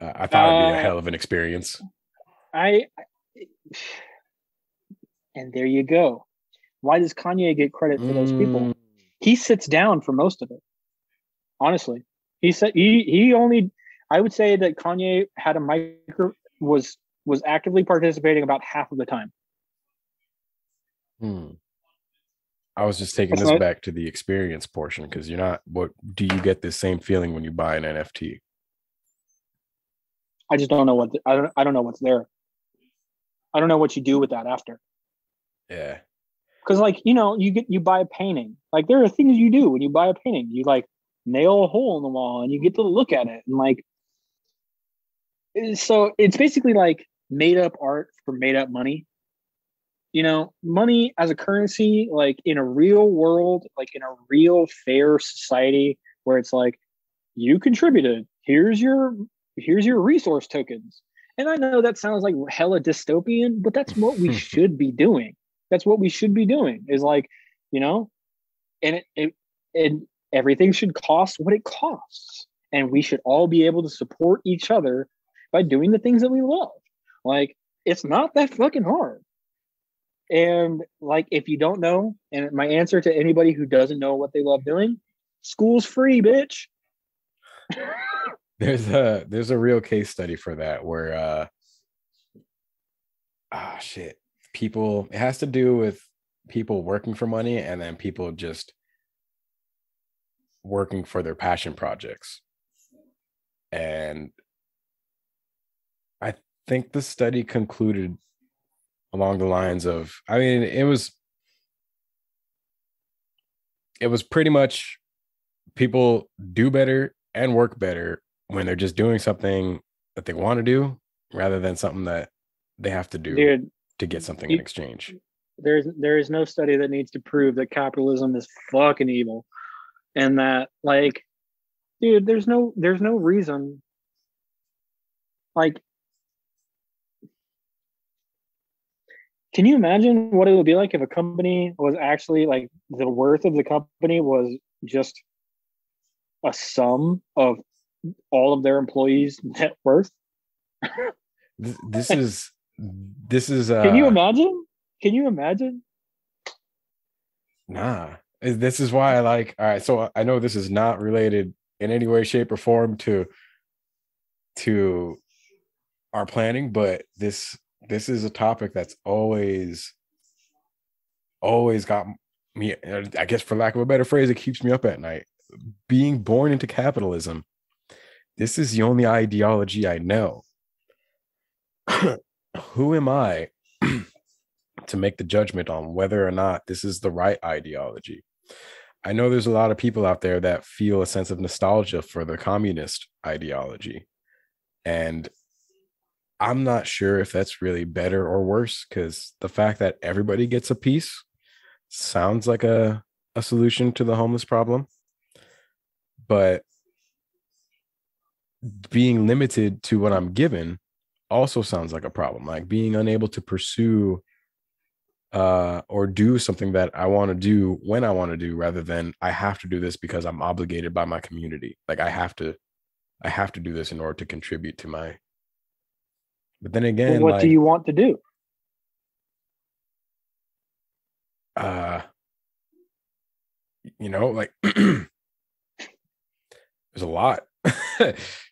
uh, I thought it'd be a Uh, hell of an experience. I and there you go. Why does Kanye get credit for those people? Mm, He sits down for most of it. Honestly, he said he he only. I would say that Kanye had a micro was was actively participating about half of the time. hmm. I was just taking That's this not- back to the experience portion because you're not. What do you get the same feeling when you buy an NFT? I just don't know what the, I don't I don't know what's there. I don't know what you do with that after. Yeah, because like you know you get you buy a painting like there are things you do when you buy a painting you like nail a hole in the wall and you get to look at it and like so it's basically like made up art for made up money. You know money as a currency like in a real world like in a real fair society where it's like you contributed here's your here's your resource tokens. And i know that sounds like hella dystopian but that's what we should be doing. That's what we should be doing is like you know and it, it and everything should cost what it costs. And we should all be able to support each other by doing the things that we love. Like it's not that fucking hard. And like if you don't know and my answer to anybody who doesn't know what they love doing school's free bitch. There's a there's a real case study for that where uh ah shit. People it has to do with people working for money and then people just working for their passion projects and i think the study concluded along the lines of i mean it was it was pretty much people do better and work better when they're just doing something that they want to do rather than something that they have to do dude to get something in exchange. there's there is no study that needs to prove that capitalism is fucking evil and that like dude there's no there's no reason like can you imagine what it would be like if a company was actually like the worth of the company was just a sum of all of their employees net worth? This is this is uh can you imagine? Can you imagine? Nah. This is why I like all right, so I know this is not related in any way, shape, or form to to our planning, but this this is a topic that's always always got me i guess for lack of a better phrase it keeps me up at night being born into capitalism this is the only ideology i know who am i to make the judgment on whether or not this is the right ideology. I know there's a lot of people out there that feel a sense of nostalgia for the communist ideology. And I'm not sure if that's really better or worse because the fact that everybody gets a piece sounds like a, a solution to the homeless problem. But being limited to what I'm given also sounds like a problem. Like being unable to pursue uh, or do something that I want to do when I want to do rather than I have to do this because I'm obligated by my community. Like I have to I have to do this in order to contribute to my but then again Well, what like, do you want to do? uh you know like there's a lot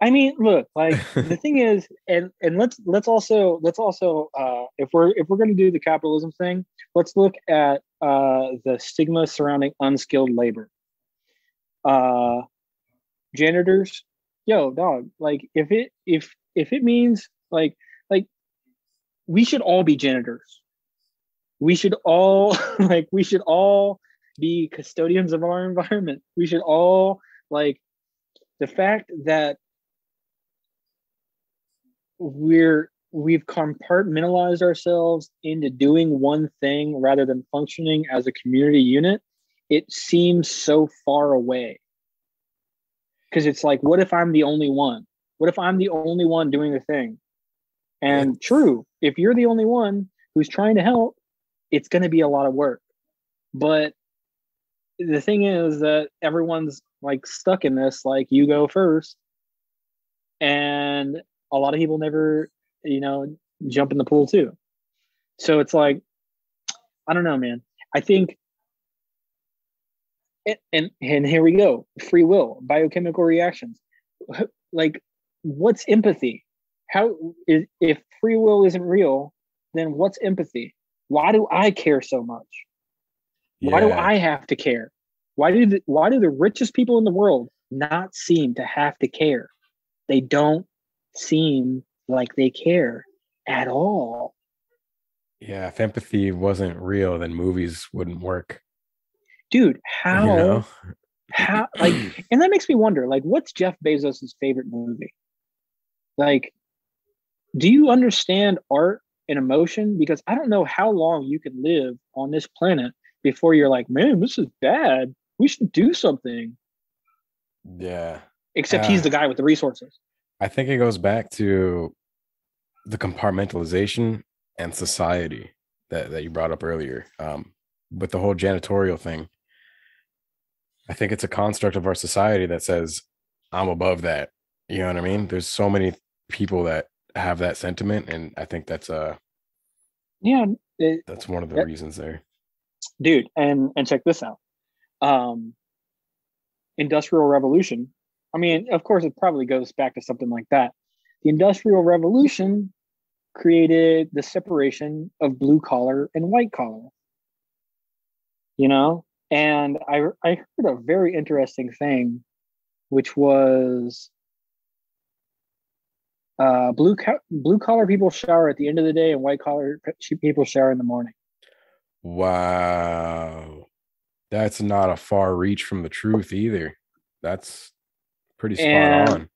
I mean, look, like the thing is, and and let's let's also let's also uh, if we're if we're going to do the capitalism thing, let's look at uh, the stigma surrounding unskilled labor. Uh, janitors, yo, dog, like if it if if it means like like we should all be janitors. We should all like we should all be custodians of our environment. We should all like the fact that we're we've compartmentalized ourselves into doing one thing rather than functioning as a community unit it seems so far away. Because it's like what if i'm the only one? What if i'm the only one doing the thing? And true if you're the only one who's trying to help it's going to be a lot of work. But the thing is that everyone's like stuck in this like you go first. And a lot of people never you know jump in the pool too. So it's like i don't know man. I think and and, and here we go. Free will biochemical reactions. Like what's empathy? How is if free will isn't real then what's empathy? Why do i care so much? Why do I have to care? Why do the, why do the richest people in the world not seem to have to care? They don't seem like they care at all. yeah if empathy wasn't real then movies wouldn't work Dude, how you know how like and that makes me wonder like what's Jeff Bezos's favorite movie? Like do you understand art and emotion because I don't know how long you could live on this planet before you're like, "Man, this is bad. We should do something." yeah Except he's Ah. the guy with the resources. I think it goes back to the compartmentalization and society that, that you brought up earlier. Um, with the whole janitorial thing, I think it's a construct of our society that says, I'm above that. You know what I mean? There's so many people that have that sentiment, and I think that's a, Yeah, it, that's one of the Yep. reasons there. dude and and check this out um industrial revolution i mean of course it probably goes back to something like that the industrial revolution created the separation of blue collar and white collar you know and i i heard a very interesting thing which was uh, blue co- blue collar people shower at the end of the day, and white collar people shower in the morning. Wow. That's not a far reach from the truth either. That's pretty spot And- on.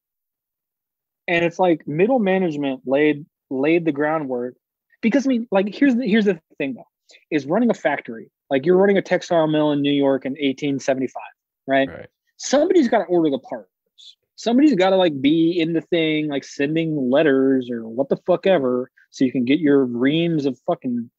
and it's like middle management laid laid the groundwork because I mean, like here's the here's the thing though, is running a factory like you're running a textile mill in New York in 1875, right? Right. Somebody's got to order the parts. Somebody's got to like be in the thing, like sending letters or what the fuck ever, so you can get your reams of fucking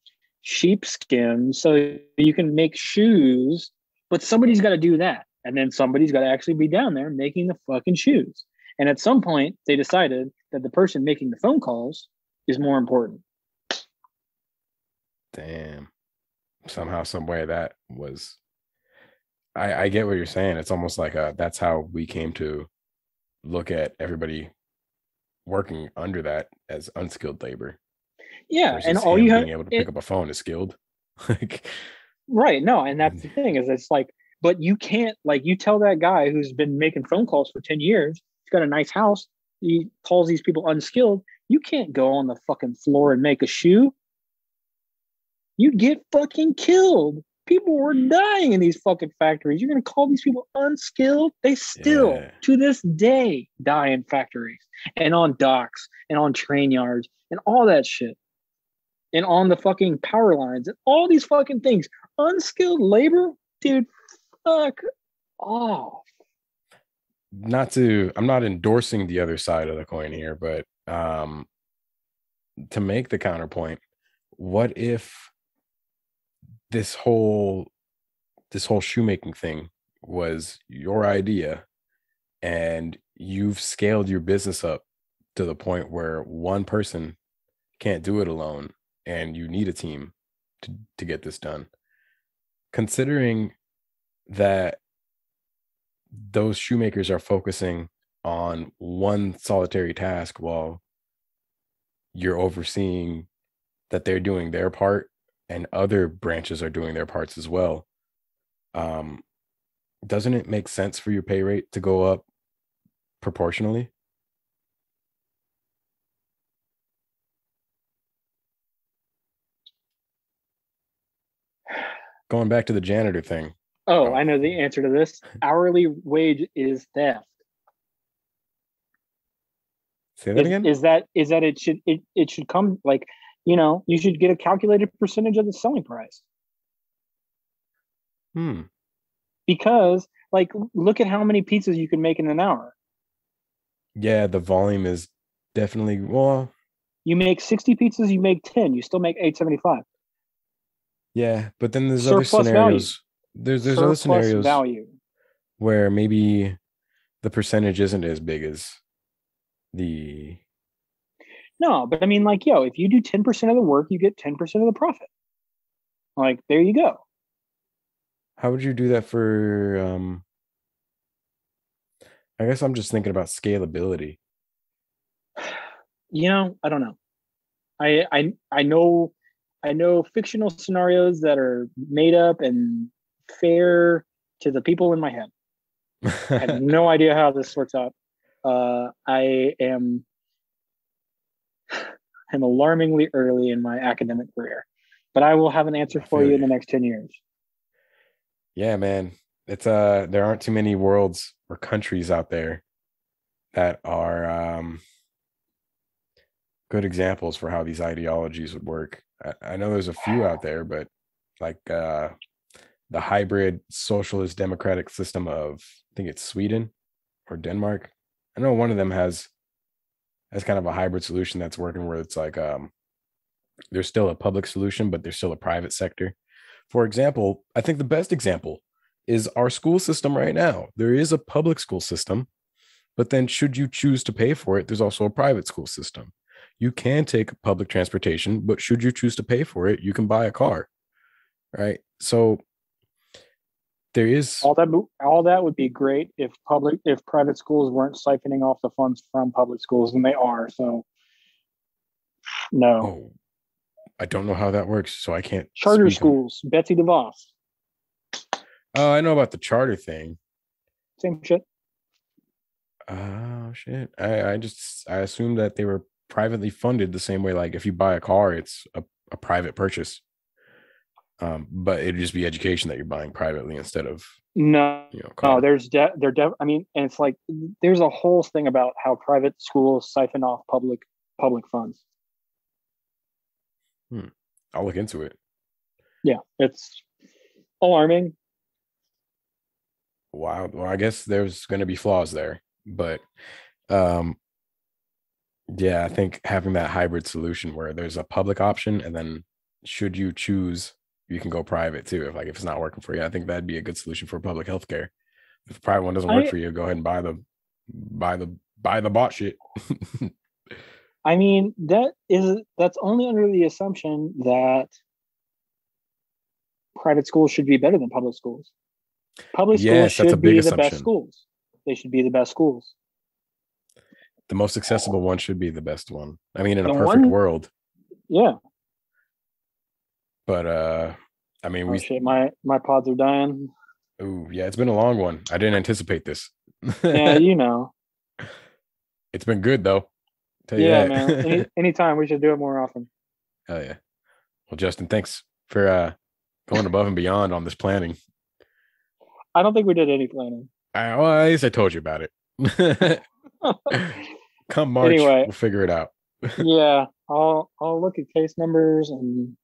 sheepskin so you can make shoes. But somebody's got to do that, and then somebody's got to actually be down there making the fucking shoes. And at some point, they decided that the person making the phone calls is more important. Damn. Somehow, some way that was I, I get what you're saying. It's almost like a, that's how we came to look at everybody working under that as unskilled labor. Yeah, and all you have being able to it- pick up a phone is skilled. like right no, and that's mm. the thing is it's like, but you can't like you tell that guy who's been making phone calls for ten years, he's got a nice house, he calls these people unskilled. You can't go on the fucking floor and make a shoe. you'd get fucking killed. People were dying in these fucking factories. You're gonna call these people unskilled? They still, Yeah. to this day, die in factories and on docks and on train yards and all that shit. And on the fucking power lines and all these fucking things. Unskilled labor, dude, fuck off. not to i'm not endorsing the other side of the coin here but um to make the counterpoint what if this whole this whole shoemaking thing was your idea and you've scaled your business up to the point where one person can't do it alone and you need a team to, to get this done considering that those shoemakers are focusing on one solitary task while you're overseeing that they're doing their part and other branches are doing their parts as well. Um doesn't it make sense for your pay rate to go up proportionally? Going back to the janitor thing Oh. I know the answer to this. Hourly wage is theft. say that Is, again is that is that it should it, it should come like you know you should get a calculated percentage of the selling price hmm because like look at how many pizzas you can make in an hour. yeah the volume is definitely well You make sixty pizzas, you make ten. You still make eight seventy five. Yeah, but then there's other scenarios. value. There's there's other scenarios value. where maybe the percentage isn't as big as the No, but I mean, like, yo, if you do ten percent of the work, you get ten percent of the profit. Like, there you go. how would you do that for um I guess I'm just thinking about scalability. you know i don't know i i i know i know fictional scenarios that are made up and fair to the people in my head i have no idea how this works out uh i am i'm alarmingly early in my academic career but i will have an answer for you in the next 10 years yeah, man. It's uh there aren't too many worlds or countries out there that are um good examples for how these ideologies would work. I, I know there's a few out there, but like uh the hybrid socialist democratic system of I think it's Sweden or Denmark. I know one of them has has kind of a hybrid solution that's working where it's like um there's still a public solution, but there's still a private sector. For example, I think the best example is our school system right now. There is a public school system, but then should you choose to pay for it, there's also a private school system. You can take public transportation, but should you choose to pay for it, you can buy a car. Right? So there is all that all that would be great if public if private schools weren't siphoning off the funds from public schools and they are so no oh I don't know how that works, so I can't charter speak on- schools betsy devos Oh, I know about the charter thing. same shit Oh shit. I, I just I assumed that they were privately funded the same way like if you buy a car, it's a, a private purchase. Um, but it'd just be education that you're buying privately instead of no you know no there's de- there de- i mean and it's like there's a whole thing about how private schools siphon off public public funds hmm. I'll look into it. yeah it's alarming Wow. Well, I guess there's gonna be flaws there. But um yeah, I think having that hybrid solution where there's a public option and then should you choose, you can go private too. If like if it's not working for you, I think that'd be a good solution for public healthcare. If the private one doesn't work I- for you, go ahead and buy the buy the buy the bot shit. i mean that is that's only under the assumption that private schools should be better than public schools public schools Yes, should be the best schools they should be the best schools the most accessible one should be the best one. I mean, in a perfect one- world. yeah But uh I mean oh, we shit, my my pods are dying ooh, yeah, it's been a long one. I didn't anticipate this. yeah you know it's been good though. Tell you yeah man Any, anytime we should do it more often Hell yeah. Well, Justin, thanks for uh going above and beyond on this planning. I don't think we did any planning. I, well, at least I told you about it. Come March, Anyway. we'll figure it out. yeah, I'll I'll look at case numbers and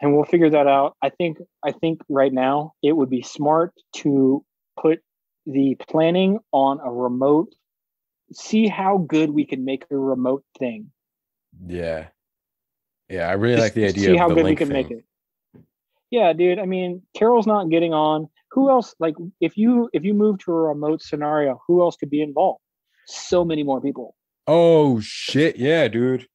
and we'll figure that out. I think I think right now it would be smart to put the planning on a remote. See how good we can make a remote thing. Yeah. Yeah, I really Just like the idea See how good we can thing. make it. Yeah, dude. I mean, Carol's not getting on. Who else? Like, if you if you move to a remote scenario, who else could be involved? So many more people. Oh shit, yeah, dude.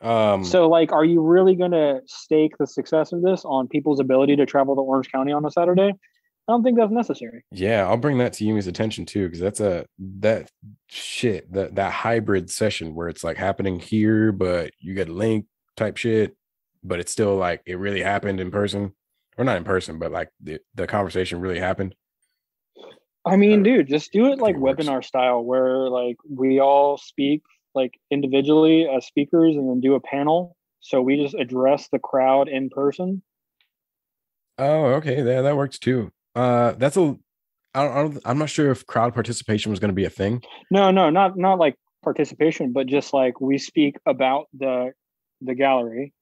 Um So, like, are you really going to stake the success of this on people's ability to travel to Orange County on a Saturday? I don't think that's necessary. yeah, I'll bring that to Yumi's attention too, because that's a that shit, that that hybrid session where it's like happening here, but you get a link type shit, but it's still like it really happened in person. Or not in person, but like the, the conversation really happened. I mean, dude, just do it like it webinar style, where like we all speak like individually as speakers, and then do a panel. So we just address the crowd in person. Oh, okay. Yeah, that works too. Uh that's a I don't, I don't I'm not sure if crowd participation was gonna be a thing. No, no, not not like participation, but just like we speak about the the gallery,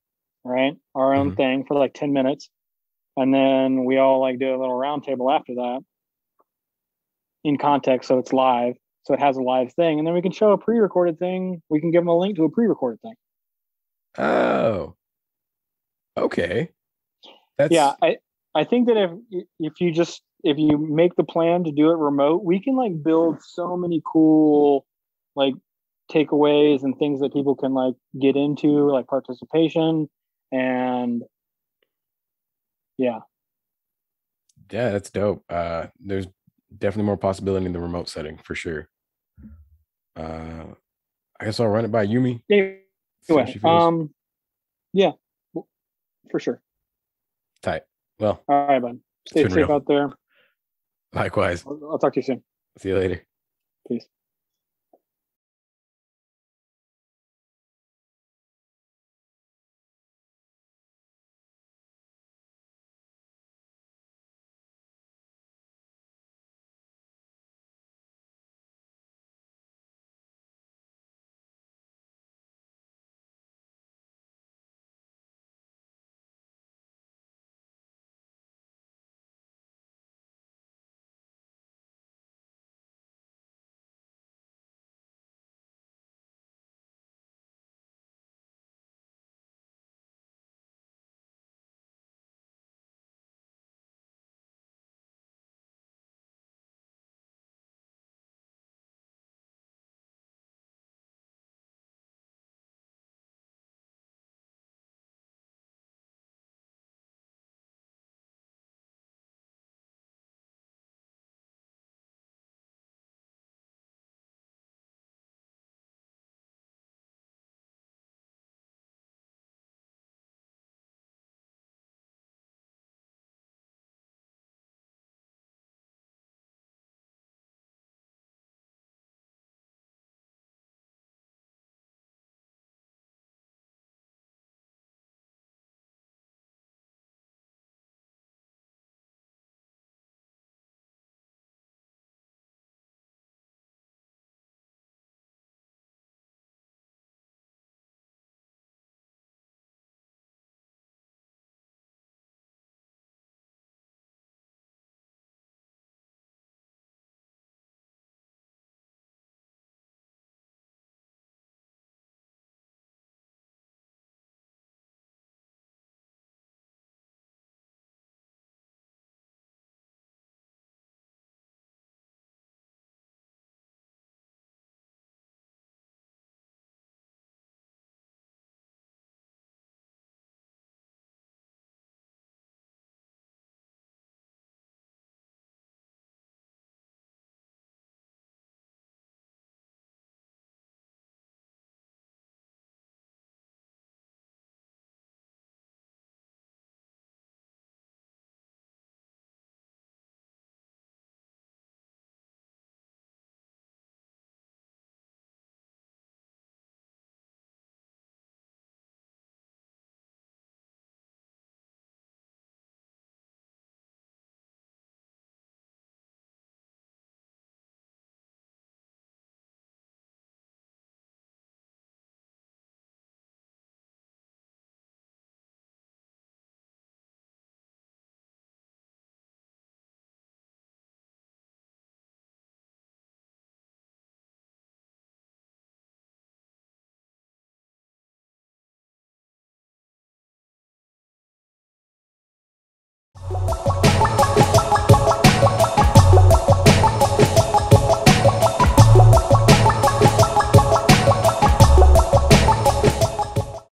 right? Our own Mhm. thing for like 10 minutes. And then we all like do a little roundtable after that in context. So it's live. So it has a live thing. And then we can show a pre recorded thing. We can give them a link to a pre recorded thing. Oh. Okay. That's yeah. I, I think that if if you just if you make the plan to do it remote, we can like build so many cool like takeaways and things that people can like get into, like participation and yeah. yeah, that's dope. Uh there's definitely more possibility in the remote setting for sure. Uh I guess I'll run it by Yumi. Anyway, um, yeah, for sure. Tight. Well, All right, bud. Stay safe real. out there. likewise. I'll, I'll talk to you soon. See you later. Peace.